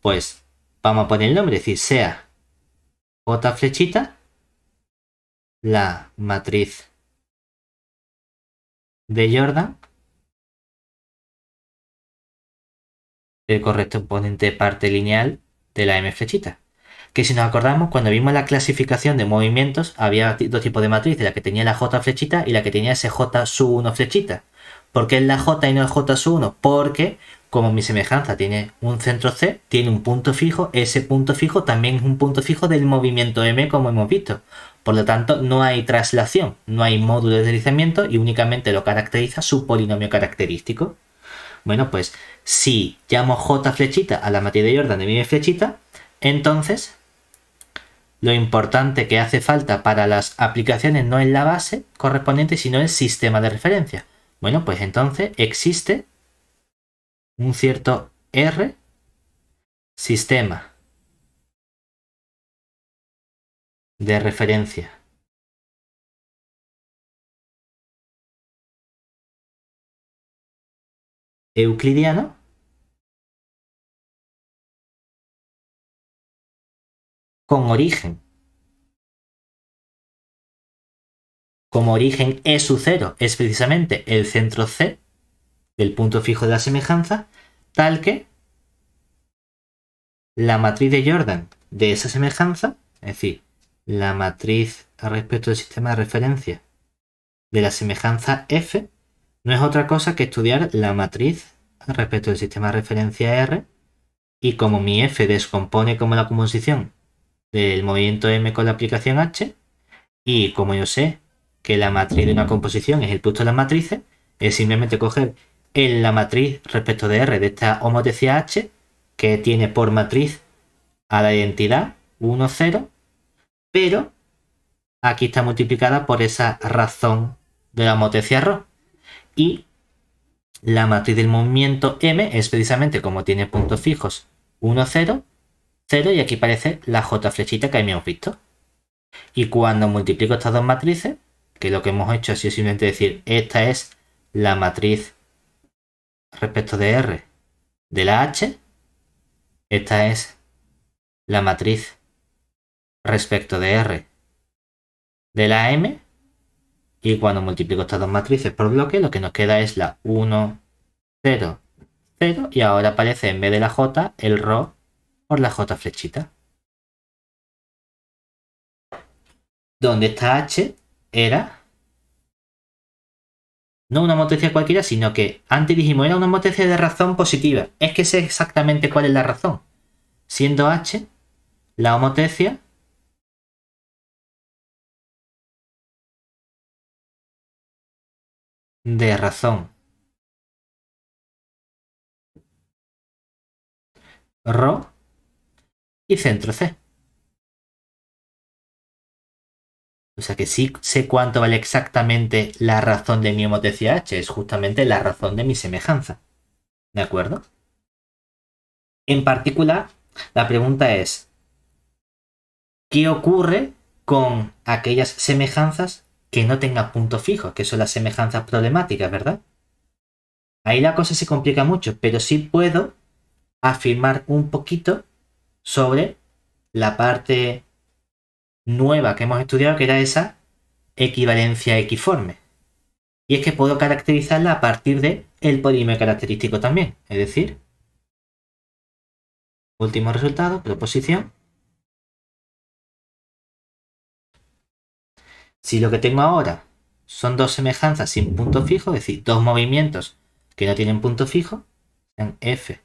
Pues vamos a poner el nombre, es decir, sea J flechita la matriz de Jordan el correspondiente parte lineal de la M flechita. Que si nos acordamos, cuando vimos la clasificación de movimientos, había dos tipos de matrices, la que tenía la J flechita y la que tenía ese J sub 1 flechita. ¿Por qué es la J y no el J sub 1? Porque como mi semejanza tiene un centro C, tiene un punto fijo, ese punto fijo también es un punto fijo del movimiento M como hemos visto. Por lo tanto, no hay traslación, no hay módulo de deslizamiento y únicamente lo caracteriza su polinomio característico. Bueno, pues si llamo J flechita a la matriz de Jordan de mi flechita, entonces lo importante que hace falta para las aplicaciones no es la base correspondiente, sino el sistema de referencia. Bueno, pues entonces existe un cierto R sistema de referencia. Euclidiano con origen. Como origen E su cero es precisamente el centro C del punto fijo de la semejanza, tal que la matriz de Jordan de esa semejanza, es decir, la matriz respecto del sistema de referencia. De la semejanza F no es otra cosa que estudiar la matriz respecto del sistema de referencia R y como mi F descompone como la composición del movimiento M con la aplicación H y como yo sé que la matriz de una composición es el producto de las matrices, es simplemente coger en la matriz respecto de R de esta homotecía H que tiene por matriz a la identidad 1, 0 pero aquí está multiplicada por esa razón de la motecia ρ. Y la matriz del movimiento M es precisamente como tiene puntos fijos 1, 0, 0 y aquí aparece la J flechita que hemos visto. Y cuando multiplico estas dos matrices, que lo que hemos hecho es simplemente decir esta es la matriz respecto de R de la H, esta es la matriz respecto de R de la M. Y cuando multiplico estas dos matrices por bloque, lo que nos queda es la 1, 0, 0. Y ahora aparece en vez de la J el ρ por la J flechita. Donde esta H era no una motecia cualquiera, sino que antes dijimos era una motecia de razón positiva. Es que sé exactamente cuál es la razón. Siendo H la homotecia de razón. Rho y centro C. O sea que sí sé cuánto vale exactamente la razón de mi homotecia H. Es justamente la razón de mi semejanza. ¿De acuerdo? En particular, la pregunta es, ¿qué ocurre con aquellas semejanzas que no tenga puntos fijos, que son las semejanzas problemáticas, ¿verdad? Ahí la cosa se complica mucho, pero sí puedo afirmar un poquito sobre la parte nueva que hemos estudiado, que era esa equivalencia equiforme. Y es que puedo caracterizarla a partir de el polímero característico también. Es decir, último resultado, proposición. Si lo que tengo ahora son dos semejanzas sin punto fijo, es decir, dos movimientos que no tienen punto fijo, sean F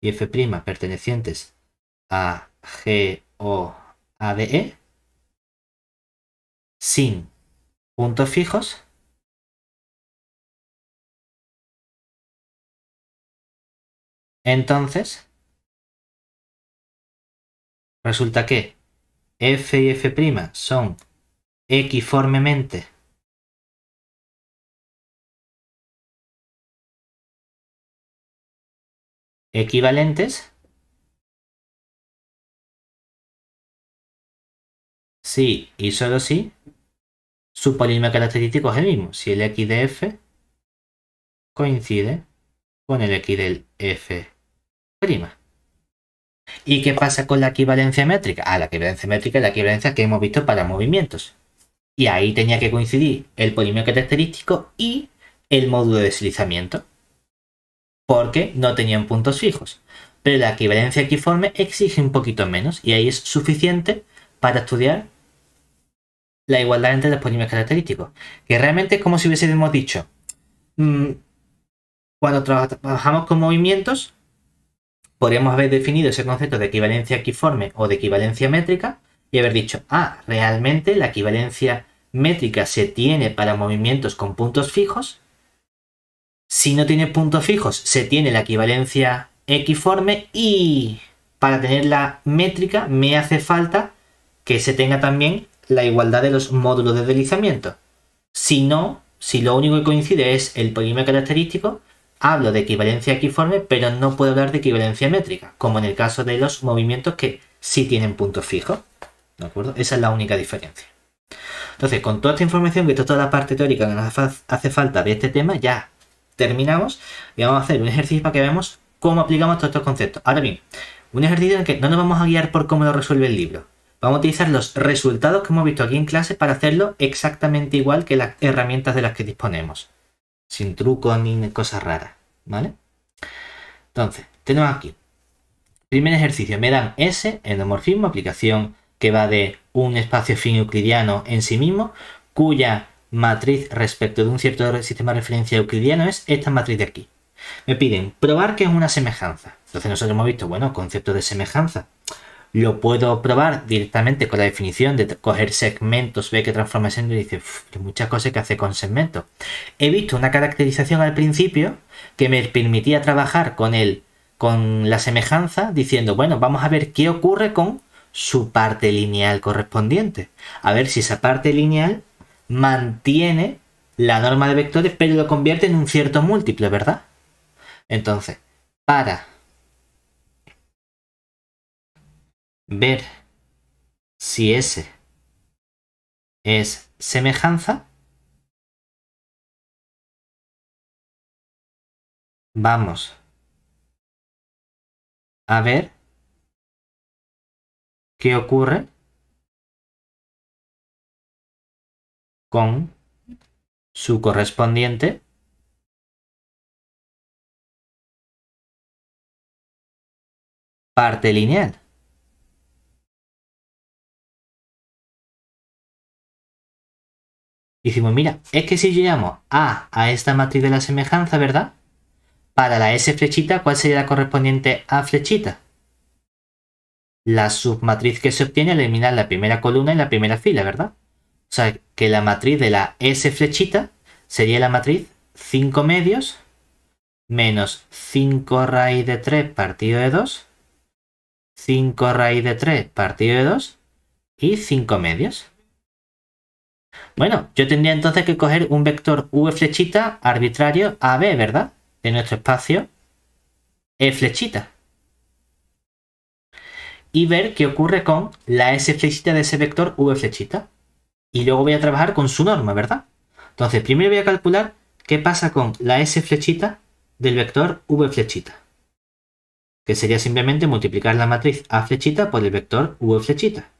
y F' pertenecientes a G o ADE, sin puntos fijos, entonces resulta que F y F' son equiformemente equivalentes si y solo si su polímero característico es el mismo. Si el x de f coincide con el x del f'. ¿Y qué pasa con la equivalencia métrica? Ah, la equivalencia métrica es la equivalencia que hemos visto para movimientos. Y ahí tenía que coincidir el polímero característico y el módulo de deslizamiento. Porque no tenían puntos fijos. Pero la equivalencia equiforme exige un poquito menos y ahí es suficiente para estudiar la igualdad entre los polímeros característicos. Que realmente es como si hubiésemos dicho, mm, cuando trabajamos con movimientos, podríamos haber definido ese concepto de equivalencia equiforme o de equivalencia métrica y haber dicho, ah, realmente la equivalencia métrica se tiene para movimientos con puntos fijos. Si no tiene puntos fijos, se tiene la equivalencia equiforme y para tener la métrica me hace falta que se tenga también la igualdad de los módulos de deslizamiento. Si no, si lo único que coincide es el polímero característico, hablo de equivalencia equiforme, pero no puedo hablar de equivalencia métrica, como en el caso de los movimientos que sí tienen puntos fijos. ¿De acuerdo? Esa es la única diferencia. Entonces, con toda esta información, que toda la parte teórica que nos hace falta de este tema, ya terminamos y vamos a hacer un ejercicio para que veamos cómo aplicamos todos estos conceptos. Ahora bien, un ejercicio en el que no nos vamos a guiar por cómo lo resuelve el libro. Vamos a utilizar los resultados que hemos visto aquí en clase para hacerlo exactamente igual que las herramientas de las que disponemos. Sin trucos ni cosas raras, ¿vale? Entonces, tenemos aquí. Primer ejercicio, me dan S, endomorfismo, aplicación que va de un espacio fin euclidiano en sí mismo, cuya matriz respecto de un cierto sistema de referencia euclidiano es esta matriz de aquí. Me piden probar que es una semejanza. Entonces nosotros hemos visto, bueno, concepto de semejanza lo puedo probar directamente con la definición de coger segmentos, ve que transformación y dice, hay muchas cosas que hace con segmentos. He visto una caracterización al principio que me permitía trabajar con el, con la semejanza, diciendo, bueno, vamos a ver qué ocurre con su parte lineal correspondiente. A ver si esa parte lineal mantiene la norma de vectores, pero lo convierte en un cierto múltiplo, ¿verdad? Entonces, para ver si S es semejanza, vamos a ver qué ocurre con su correspondiente parte lineal. Y decimos, mira, es que si yo llamo A a esta matriz de la semejanza, ¿verdad? Para la S flechita, ¿cuál sería la correspondiente A flechita? La submatriz que se obtiene al eliminar la primera columna y la primera fila, ¿verdad? O sea, que la matriz de la S flechita sería la matriz 5 medios menos 5 raíz de 3 partido de 2, 5 raíz de 3 partido de 2 y 5 medios. Bueno, yo tendría entonces que coger un vector v flechita arbitrario AB, ¿verdad? De nuestro espacio E flechita. Y ver qué ocurre con la S flechita de ese vector v flechita. Y luego voy a trabajar con su norma, ¿verdad? Entonces, primero voy a calcular qué pasa con la S flechita del vector v flechita. Que sería simplemente multiplicar la matriz A flechita por el vector v flechita.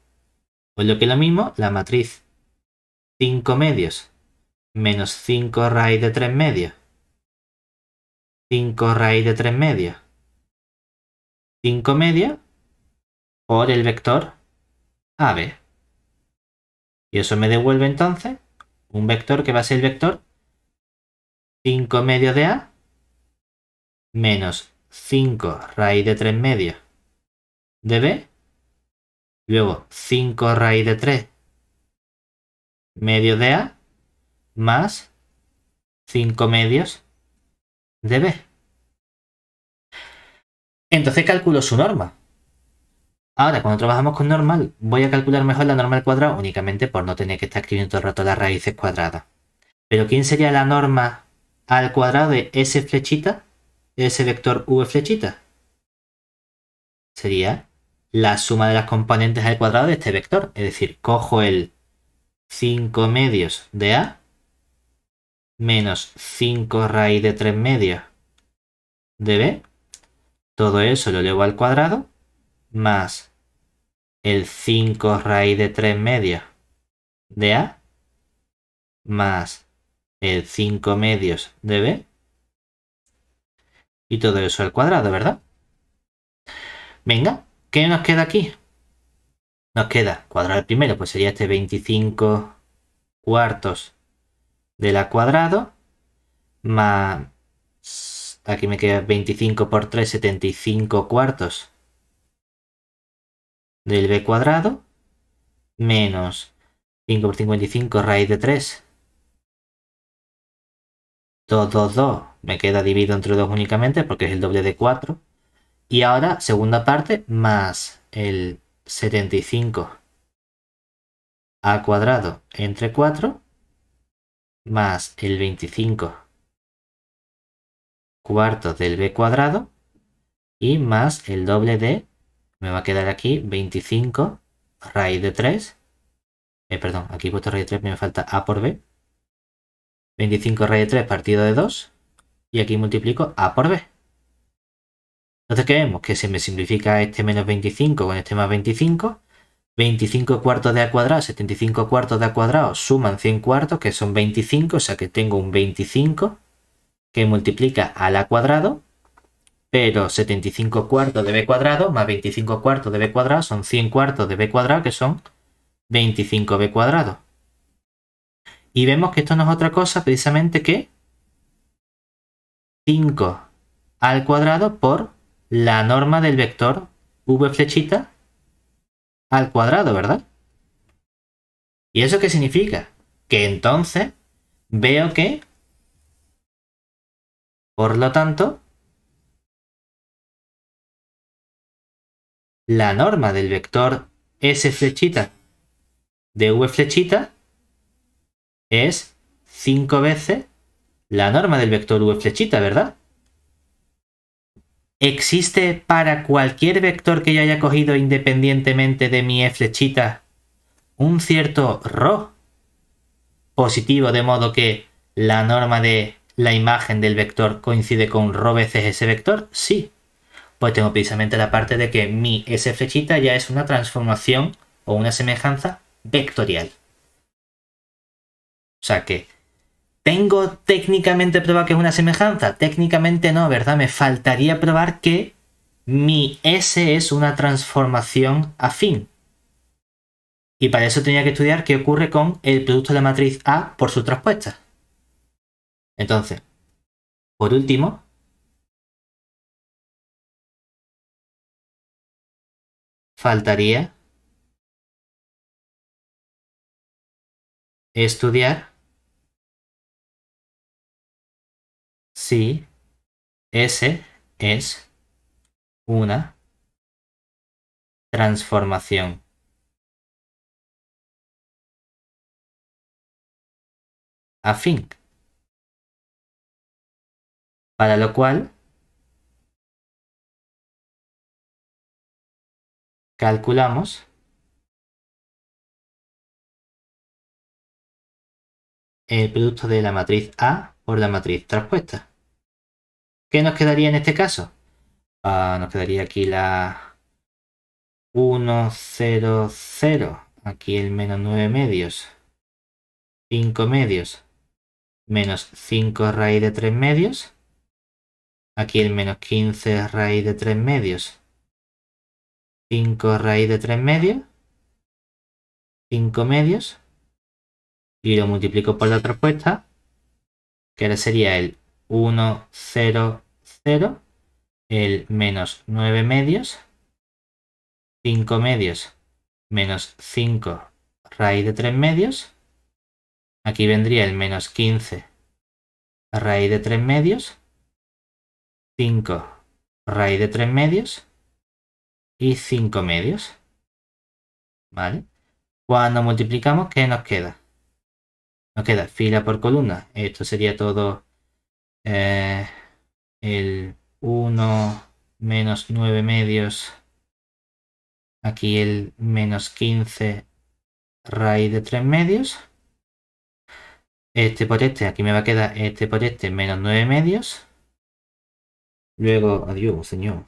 Pues lo que es lo mismo, la matriz 5 medios menos 5 raíz de 3 medios. 5 raíz de 3 medios. 5 medios por el vector AB. Y eso me devuelve entonces un vector que va a ser el vector 5 medios de A menos 5 raíz de 3 medios de B. Luego 5 raíz de 3 medios de A más 5 medios de B. Entonces calculo su norma. Ahora, cuando trabajamos con normal, voy a calcular mejor la norma al cuadrado únicamente por no tener que estar escribiendo todo el rato las raíces cuadradas. Pero ¿quién sería la norma al cuadrado de S flechita, ese vector V flechita? Sería la suma de las componentes al cuadrado de este vector. Es decir, cojo el 5 medios de A menos 5 raíz de 3 medios de B. Todo eso lo elevo al cuadrado más el 5 raíz de 3 medios de A más el 5 medios de B y todo eso al cuadrado, ¿verdad? Venga, ¿qué nos queda aquí? Nos queda cuadrado el primero, pues sería este 25 cuartos de la cuadrado más aquí me queda 25 por 3 75 cuartos del b cuadrado menos 5 por 55 raíz de 3 2, 2, 2 me queda dividido entre 2 únicamente porque es el doble de 4 y ahora segunda parte más el 75 a cuadrado entre 4 más el 25 cuartos del b cuadrado y más el doble de, me va a quedar aquí 25 raíz de 3, eh, perdón, aquí he puesto raíz de 3, me falta a por b, 25 raíz de 3 partido de 2 y aquí multiplico a por b. Entonces, ¿qué vemos? Que se me simplifica este menos 25 con este más 25 25 cuartos de a cuadrado, 75 cuartos de a cuadrado suman 100 cuartos, que son 25, o sea que tengo un 25 que multiplica a la cuadrado, pero 75 cuartos de b cuadrado más 25 cuartos de b cuadrado son 100 cuartos de b cuadrado, que son 25b cuadrado. Y vemos que esto no es otra cosa precisamente que 5 al cuadrado por la norma del vector v flechita al cuadrado, ¿verdad? ¿Y eso qué significa? Que entonces veo que, por lo tanto, la norma del vector S flechita de V flechita es 5 veces la norma del vector V flechita, ¿verdad? ¿Existe para cualquier vector que yo haya cogido independientemente de mi e flechita un cierto ρ positivo de modo que la norma de la imagen del vector coincide con ρ veces ese vector? Sí. Pues tengo precisamente la parte de que mi S flechita ya es una transformación o una semejanza vectorial. O sea que ¿Tengo técnicamente probado que es una semejanza? Técnicamente no, ¿verdad? Me faltaría probar que mi S es una transformación afín. Y para eso tenía que estudiar qué ocurre con el producto de la matriz A por su traspuesta. Entonces, por último, faltaría estudiar si S es una transformación. afín. Para lo cual calculamos el producto de la matriz A por la matriz traspuesta. ¿Qué nos quedaría en este caso? Ah, nos quedaría aquí la 1, 0, 0. Aquí el menos 9 medios. 5 medios. menos 5 raíz de 3 medios. Aquí el menos 15 raíz de 3 medios. 5 raíz de 3 medios. 5 medios. Y lo multiplico por la otra respuesta. Que ahora sería el 1, 0, 0. El menos 9 medios. 5 medios menos 5 raíz de 3 medios. Aquí vendría el menos 15 raíz de 3 medios. 5 raíz de 3 medios. Y 5 medios. ¿Vale? Cuando multiplicamos, ¿qué nos queda? Nos queda fila por columna. Esto sería todo eh, el 1 menos 9 medios Aquí el menos 15 raíz de 3 medios. Este por este, aquí me va a quedar este por este menos 9 medios. Luego, adiós, señor.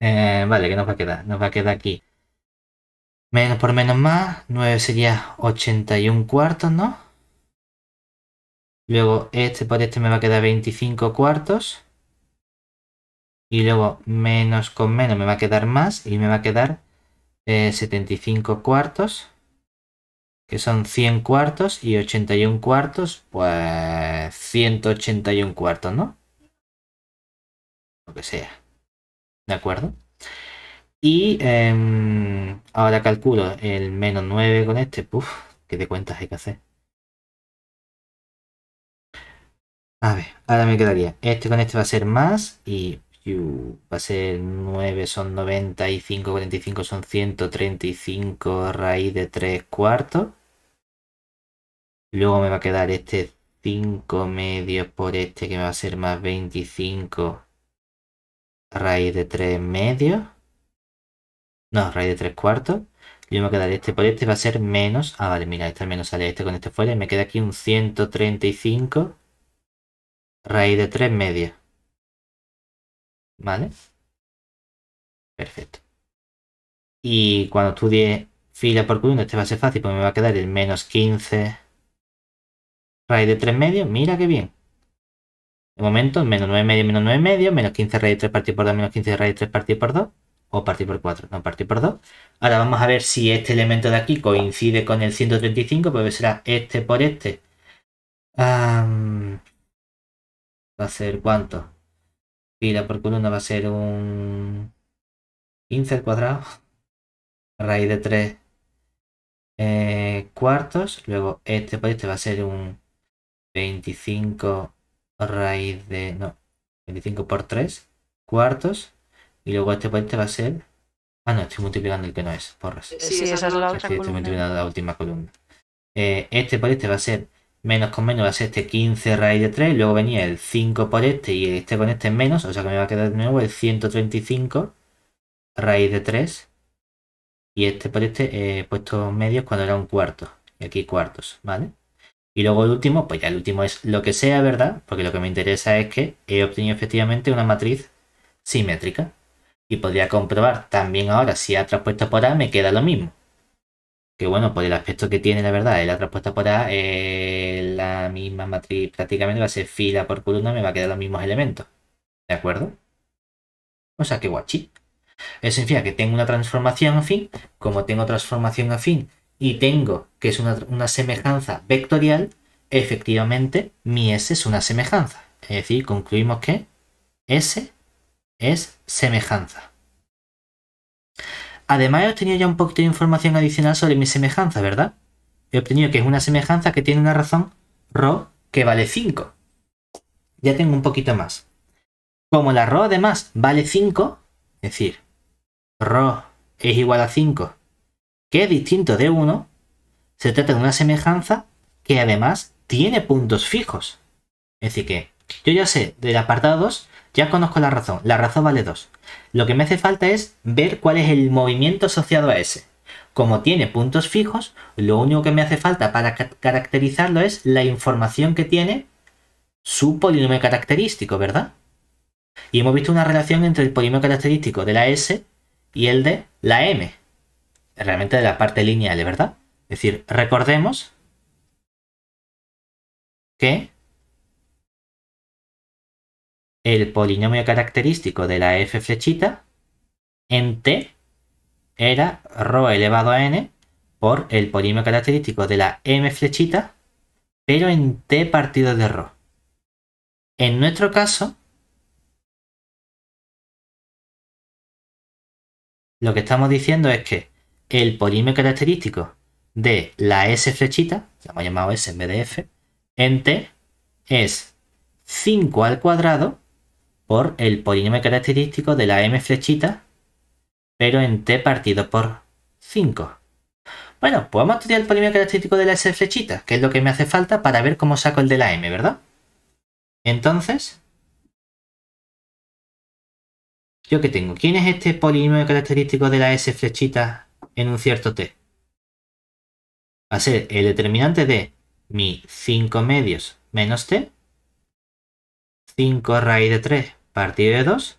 Eh, vale, ¿qué nos va a quedar? Nos va a quedar aquí. Menos por menos más, 9 sería 81 cuartos, ¿no? Luego este por este me va a quedar 25 cuartos. Y luego menos con menos me va a quedar más y me va a quedar 75 eh, cuartos. Que son 100 cuartos y 81 cuartos, pues 181 cuartos, ¿no? Lo que sea. ¿De acuerdo? Y em, ahora calculo el menos 9 con este. Puf, ¿qué de cuentas hay que hacer? A ver, ahora me quedaría. Este con este va a ser más y va a ser 9 son 95, 45 son 135 raíz de 3 cuartos. Luego me va a quedar este 5 medios por este que me va a ser más 25 raíz de 3 medios. No, raíz de 3 cuartos. Y me va a quedar este por este va a ser menos. Ah, vale, mira, este al menos sale este con este fuera. Me queda aquí un 135 raíz de 3 medios. ¿Vale? Perfecto. Y cuando estudie fila por columna, este va a ser fácil, porque me va a quedar el menos 15 raíz de 3 medios. Mira qué bien. De momento, menos 9 medios, menos 9 medios, menos 15 raíz de 3 partido por 2, menos 15 raíz de 3 partido por 2, o partido por 4, no partido por 2. Ahora vamos a ver si este elemento de aquí coincide con el 135, pues será este por este. va a ser cuánto? Fila por columna va a ser un 15 al cuadrado. Raíz de 3 eh, cuartos. Luego este por este va a ser un 25 raíz de... No, 25 por 3 cuartos. Y luego este por este va a ser... Ah, no, estoy multiplicando el que no es, porras. Sí, esa es la otra Estoy multiplicando la última columna. Eh, este por este va a ser menos con menos va a ser este 15 raíz de 3, luego venía el 5 por este y este con este en menos, o sea que me va a quedar de nuevo el 135 raíz de 3 y este por este he puesto medios cuando era un cuarto y aquí cuartos, ¿vale? Y luego el último, pues ya el último es lo que sea, ¿verdad? Porque lo que me interesa es que he obtenido efectivamente una matriz simétrica y podría comprobar también ahora si A traspuesto por A me queda lo mismo que bueno, por el aspecto que tiene, la verdad, la respuesta por A, eh, la misma matriz prácticamente va a ser fila por columna, me va a quedar los mismos elementos. ¿De acuerdo? O sea que guachi. Eso significa que tengo una transformación afín, como tengo transformación afín y tengo que es una, una semejanza vectorial, efectivamente mi S es una semejanza. Es decir, concluimos que S es semejanza. Además he obtenido ya un poquito de información adicional sobre mi semejanza, ¿verdad? He obtenido que es una semejanza que tiene una razón ρ que vale 5. Ya tengo un poquito más. Como la ρ además vale 5, es decir, ρ es igual a 5, que es distinto de 1, se trata de una semejanza que además tiene puntos fijos. Es decir, que yo ya sé del apartado 2, ya conozco la razón. La razón vale 2. Lo que me hace falta es ver cuál es el movimiento asociado a ese. Como tiene puntos fijos, lo único que me hace falta para caracterizarlo es la información que tiene su polinomio característico, ¿verdad? Y hemos visto una relación entre el polinomio característico de la S y el de la M. Realmente de la parte lineal, ¿verdad? Es decir, recordemos que el polinomio característico de la f flechita en t era ρ elevado a n por el polinomio característico de la m flechita, pero en t partido de ρ. En nuestro caso, lo que estamos diciendo es que el polinomio característico de la s flechita, la hemos llamado s en vez de f, en t es 5 al cuadrado por el polinomio característico de la m flechita, pero en t partido por 5. Bueno, pues vamos a estudiar el polinomio característico de la s flechita, que es lo que me hace falta para ver cómo saco el de la m, ¿verdad? Entonces, ¿yo qué tengo? ¿Quién es este polinomio característico de la s flechita en un cierto t? Va a ser el determinante de mi 5 medios menos t, 5 raíz de 3 partido de 2,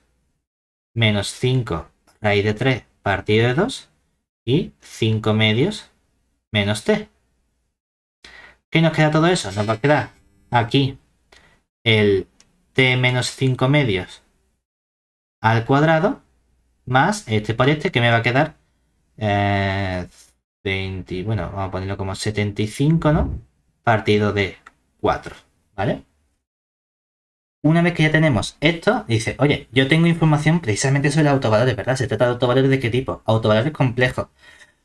menos 5 raíz de 3 partido de 2 y 5 medios menos t. ¿Qué nos queda todo eso? Nos va a quedar aquí el t menos 5 medios al cuadrado más este por este que me va a quedar 20, eh, bueno, vamos a ponerlo como 75, ¿no? Partido de 4, ¿vale? Una vez que ya tenemos esto, dice, oye, yo tengo información precisamente sobre los autovalores, ¿verdad? Se trata de autovalores de qué tipo? Autovalores complejos.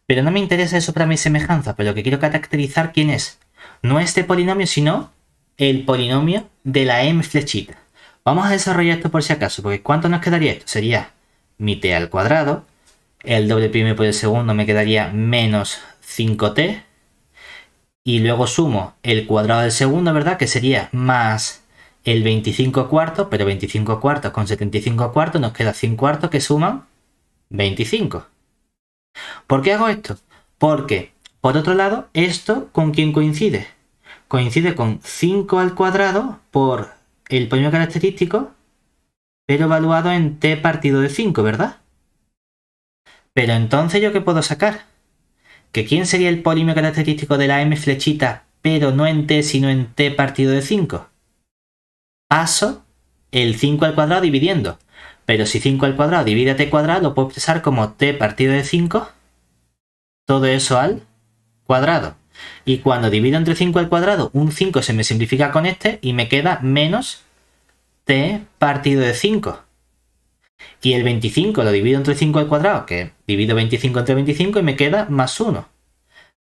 Pero no me interesa eso para mi semejanza, pero lo que quiero caracterizar quién es. No este polinomio, sino el polinomio de la m flechita. Vamos a desarrollar esto por si acaso, porque ¿cuánto nos quedaría esto? Sería mi t al cuadrado, el doble primo por el segundo me quedaría menos 5t, y luego sumo el cuadrado del segundo, ¿verdad? Que sería más el 25 cuartos, pero 25 cuartos con 75 cuartos nos queda 100 cuartos que suman 25. ¿Por qué hago esto? Porque, por otro lado, esto con quién coincide? Coincide con 5 al cuadrado por el polinomio característico, pero evaluado en t partido de 5, ¿verdad? Pero entonces, ¿yo qué puedo sacar? ¿Que quién sería el polinomio característico de la m flechita, pero no en t, sino en t partido de 5? paso el 5 al cuadrado dividiendo. Pero si 5 al cuadrado divide a t cuadrado, lo puedo expresar como t partido de 5, todo eso al cuadrado. Y cuando divido entre 5 al cuadrado, un 5 se me simplifica con este y me queda menos t partido de 5. Y el 25 lo divido entre 5 al cuadrado, que divido 25 entre 25 y me queda más 1.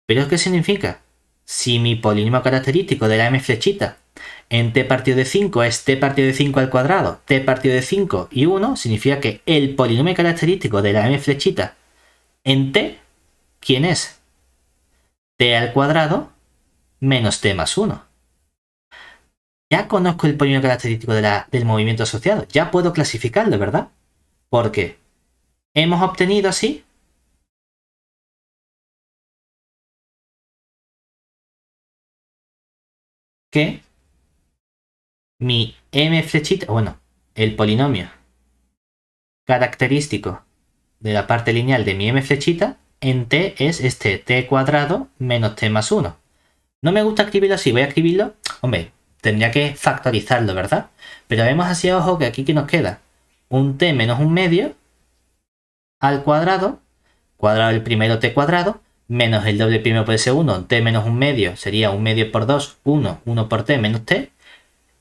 ¿Pero qué significa? Si mi polinomio característico de la m flechita en t partido de 5 es t partido de 5 al cuadrado, t partido de 5 y 1, significa que el polinomio característico de la m flechita en t, ¿quién es? t al cuadrado menos t más 1. Ya conozco el polinomio característico del movimiento asociado, ya puedo clasificarlo, ¿verdad? Porque hemos obtenido así que mi m flechita, bueno, el polinomio característico de la parte lineal de mi m flechita en t es este t cuadrado menos t más 1. No me gusta escribirlo así, voy a escribirlo, hombre, tendría que factorizarlo, ¿verdad? Pero vemos así ojo que aquí que nos queda un t menos un medio al cuadrado, cuadrado del primero t cuadrado, menos el doble primero por el segundo, t menos un medio sería un medio por 2, 1, 1 por t menos t,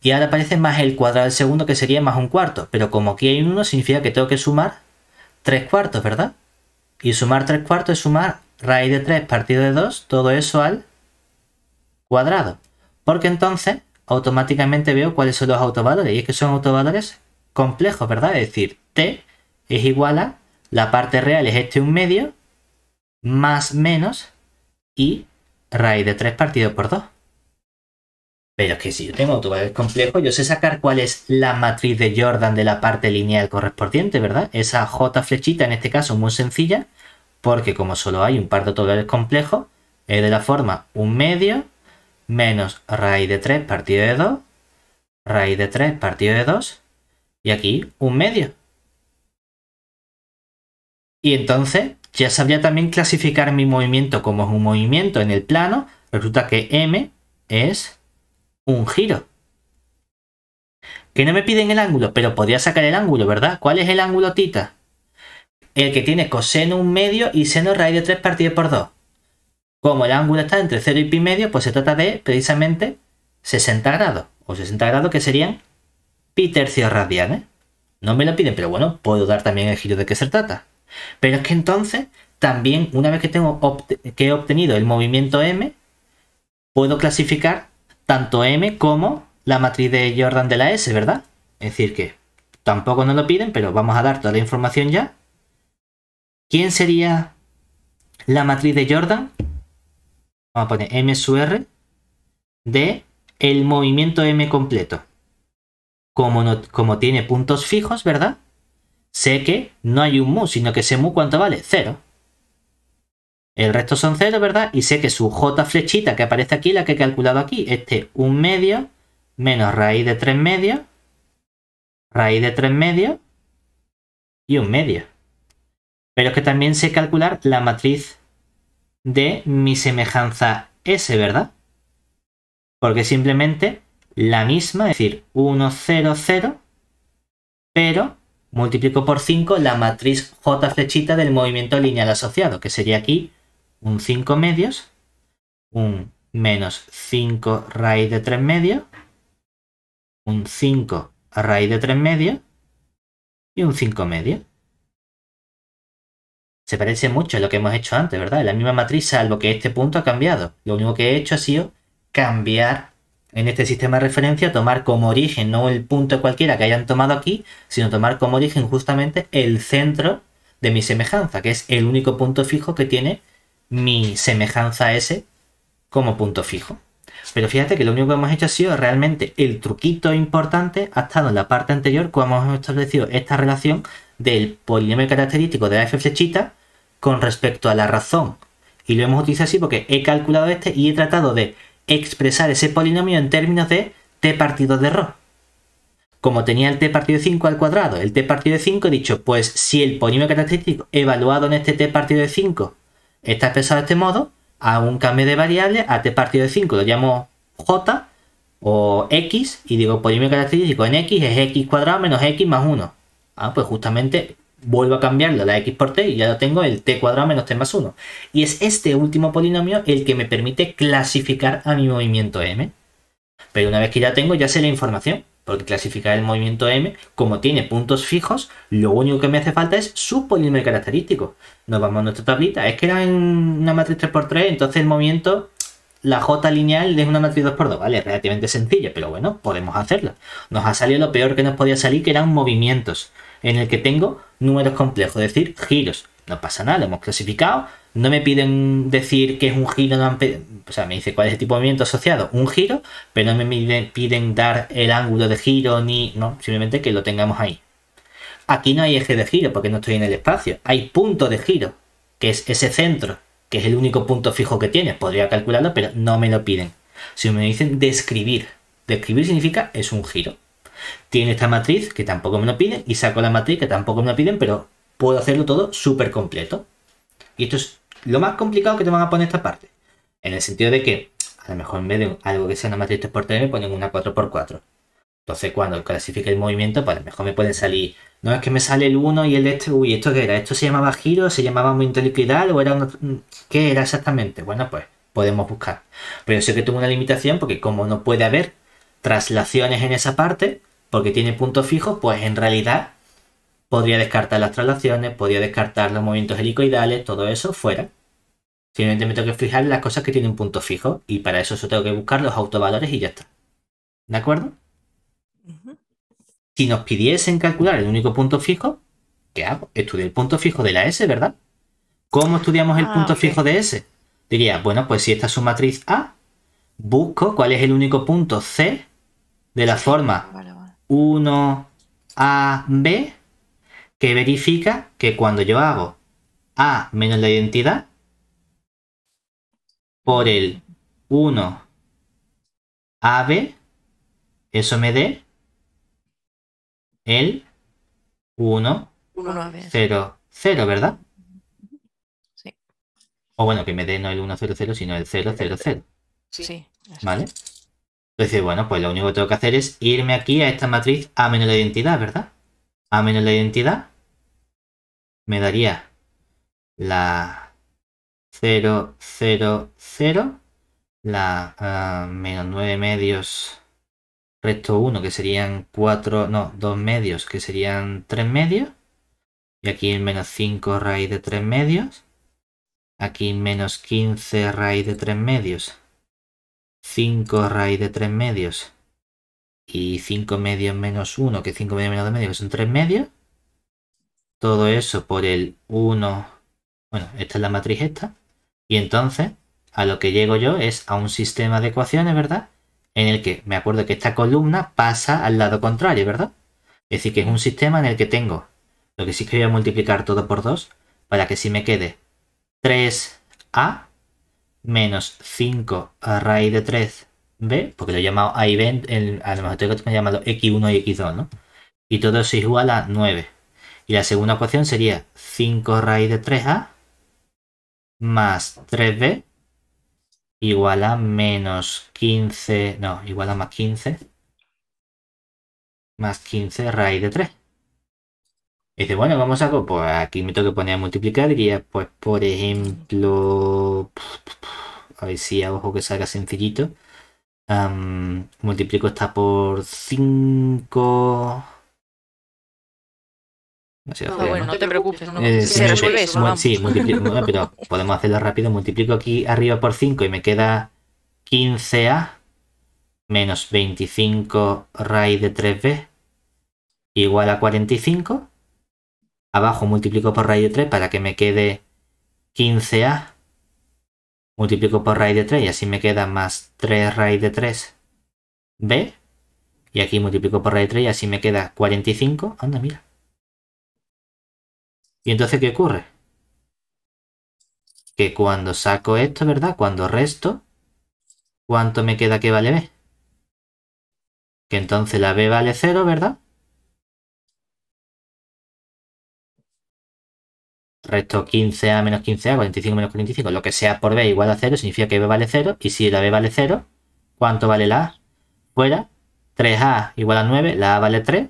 y ahora aparece más el cuadrado del segundo que sería más un cuarto. Pero como aquí hay un 1 significa que tengo que sumar 3 cuartos, ¿verdad? Y sumar 3 cuartos es sumar raíz de 3 partido de 2, todo eso al cuadrado. Porque entonces automáticamente veo cuáles son los autovalores. Y es que son autovalores complejos, ¿verdad? Es decir, t es igual a la parte real es este un medio más menos y raíz de 3 partido por 2. Pero es que si yo tengo autovalores complejos, yo sé sacar cuál es la matriz de Jordan de la parte lineal correspondiente, ¿verdad? Esa J flechita, en este caso, muy sencilla, porque como solo hay un par de autovalores complejos, es de la forma un medio menos raíz de 3 partido de 2, raíz de 3 partido de 2, y aquí un medio. Y entonces ya sabría también clasificar mi movimiento como es un movimiento en el plano. Resulta que m es un giro. Que no me piden el ángulo, pero podría sacar el ángulo, ¿verdad? ¿Cuál es el ángulo tita? El que tiene coseno un medio y seno raíz de 3 partido por 2. Como el ángulo está entre 0 y pi medio, pues se trata de precisamente 60 grados. O 60 grados que serían pi tercios radianes. No me lo piden, pero bueno, puedo dar también el giro de qué se trata. Pero es que entonces, también una vez que, tengo que he obtenido el movimiento m, puedo clasificar tanto m como la matriz de Jordan de la S, ¿verdad? Es decir, que tampoco nos lo piden, pero vamos a dar toda la información ya. ¿Quién sería la matriz de Jordan? Vamos a poner m sub r de el movimiento m completo. Como, no, como tiene puntos fijos, ¿verdad? Sé que no hay un mu, sino que ese mu, ¿cuánto vale? Cero. El resto son cero, ¿verdad? Y sé que su j flechita que aparece aquí, la que he calculado aquí, este un medio menos raíz de 3 medios, raíz de 3 medios y un medio. Pero es que también sé calcular la matriz de mi semejanza S, ¿verdad? Porque simplemente la misma, es decir, 1, 0, 0, pero multiplico por 5 la matriz J flechita del movimiento lineal asociado, que sería aquí un 5 medios, un menos 5 raíz de 3 medios, un 5 a raíz de 3 medios y un 5 medios. Se parece mucho a lo que hemos hecho antes, ¿verdad? La misma matriz, salvo que este punto ha cambiado. Lo único que he hecho ha sido cambiar en este sistema de referencia, tomar como origen no el punto cualquiera que hayan tomado aquí, sino tomar como origen justamente el centro de mi semejanza, que es el único punto fijo que tiene mi semejanza S como punto fijo. Pero fíjate que lo único que hemos hecho ha sido realmente el truquito importante ha estado en la parte anterior cuando hemos establecido esta relación del polinomio característico de la f flechita con respecto a la razón. Y lo hemos utilizado así porque he calculado este y he tratado de expresar ese polinomio en términos de t partido de ρ. Como tenía el t partido de 5 al cuadrado, el t partido de 5, he dicho, pues si el polinomio característico evaluado en este t partido de 5 está expresado de este modo, a un cambio de variable a t partido de 5 lo llamo j o x y digo polinomio característico en x es x cuadrado menos x más 1. Ah, pues justamente vuelvo a cambiarlo la x por t y ya lo tengo el t cuadrado menos t más 1. Y es este último polinomio el que me permite clasificar a mi movimiento m. Pero una vez que ya tengo, ya sé la información. Porque clasificar el movimiento m, como tiene puntos fijos, lo único que me hace falta es su polinomio característico. Nos vamos a nuestra tablita. Es que era una matriz 3x3, entonces el movimiento, la j lineal es una matriz 2x2, ¿vale? Relativamente sencilla, pero bueno, podemos hacerlo. Nos ha salido lo peor que nos podía salir, que eran movimientos en el que tengo números complejos, es decir, giros. No pasa nada, lo hemos clasificado. No me piden decir que es un giro, o sea, me dice cuál es el tipo de movimiento asociado, un giro, pero no me piden dar el ángulo de giro ni, no, simplemente que lo tengamos ahí. Aquí no hay eje de giro porque no estoy en el espacio, hay punto de giro, que es ese centro, que es el único punto fijo que tiene. Podría calcularlo, pero no me lo piden. Si me dicen describir, describir significa es un giro tiene esta matriz que tampoco me lo piden y saco la matriz que tampoco me lo piden, pero puedo hacerlo todo súper completo. Y esto es lo más complicado que te van a poner esta parte. En el sentido de que a lo mejor en vez de algo que sea una matriz 3x3 me ponen una 4x4. Entonces cuando clasifique el movimiento, pues a lo mejor me pueden salir... No es que me sale el 1 y el este... Uy, ¿esto qué era? ¿Esto se llamaba giro? ¿Se llamaba movimiento liquidal? ¿O era ¿Qué era exactamente? Bueno, pues podemos buscar. Pero yo sé que tengo una limitación porque como no puede haber traslaciones en esa parte, porque tiene puntos fijos, pues en realidad podría descartar las traslaciones, podría descartar los movimientos helicoidales, todo eso fuera. Simplemente me tengo que fijar en las cosas que tienen puntos fijos y para eso tengo que buscar los autovalores y ya está. ¿De acuerdo? Si nos pidiesen calcular el único punto fijo, ¿qué hago? Estudio el punto fijo de la S, ¿verdad? ¿Cómo estudiamos el ah, punto fijo de S? Diría, bueno, pues si esta es su matriz A, busco cuál es el único punto C de la forma 1AB que verifica que cuando yo hago A menos la identidad por el 1AB, eso me dé el 1, 0, 0, ¿verdad? Sí. O bueno, que me dé no el 1, 0, 0, sino el 0, 0, 0. Sí. ¿Vale? Entonces, bueno, pues lo único que tengo que hacer es irme aquí a esta matriz A menos la identidad, ¿verdad? A menos la identidad me daría la 0, 0, 0, la uh, menos 9 medios resto 1 que serían 4, no, 2 medios que serían 3 medios. Y aquí menos 5 raíz de 3 medios. Aquí menos 15 raíz de 3 medios 5 raíz de 3 medios y 5 medios menos 1, que 5 medios menos 2 medios, que son 3 medios. Todo eso por el 1. Bueno, esta es la matriz esta. Y entonces, a lo que llego yo es a un sistema de ecuaciones, ¿verdad? En el que me acuerdo que esta columna pasa al lado contrario, ¿verdad? Es decir, que es un sistema en el que tengo, lo que sí que voy a multiplicar todo por 2, para que si me quede 3a menos 5 a raíz de 3b, porque lo he llamado a y b, a lo mejor tengo que llamado x1 y x2, ¿no? Y todo eso es igual a 9. Y la segunda ecuación sería 5 raíz de 3a más 3b igual a menos 15, no, igual a más 15 más 15 raíz de 3. Y dice, bueno, vamos a... Pues aquí me tengo que poner a multiplicar. Diría, pues, por ejemplo... A ver si a ojo que salga sencillito. multiplico esta por 5... No, bueno, no te preocupes. No, eh, se resuelve eso, Sí, multiplico, pero podemos hacerlo rápido. Multiplico aquí arriba por 5 y me queda 15a menos 25 raíz de 3b igual a 45. Abajo multiplico por raíz de 3 para que me quede 15a. Multiplico por raíz de 3 y así me queda más 3 raíz de 3b. Y aquí multiplico por raíz de 3 y así me queda 45. Anda, mira. ¿Y entonces qué ocurre? Que cuando saco esto, ¿verdad? Cuando resto, ¿cuánto me queda que vale b? Que entonces la b vale 0, ¿verdad? Resto 15a menos 15a, 45 menos 45, lo que sea por b igual a 0, significa que b vale 0. Y si la b vale 0, ¿cuánto vale la a? Fuera, 3a igual a 9, la a vale 3.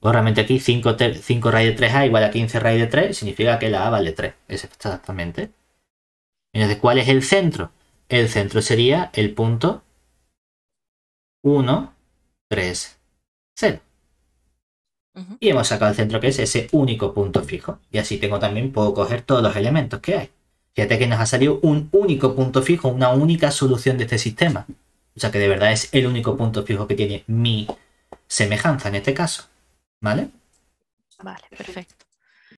O realmente aquí 5, 5 raíz de 3a igual a 15 raíz de 3, significa que la a vale 3. Es exactamente. Entonces, ¿cuál es el centro? El centro sería el punto 1, 3, 0. Y hemos sacado el centro que es ese único punto fijo. Y así tengo también, puedo coger todos los elementos que hay. Fíjate que nos ha salido un único punto fijo, una única solución de este sistema. O sea que de verdad es el único punto fijo que tiene mi semejanza en este caso. ¿Vale? Vale, perfecto.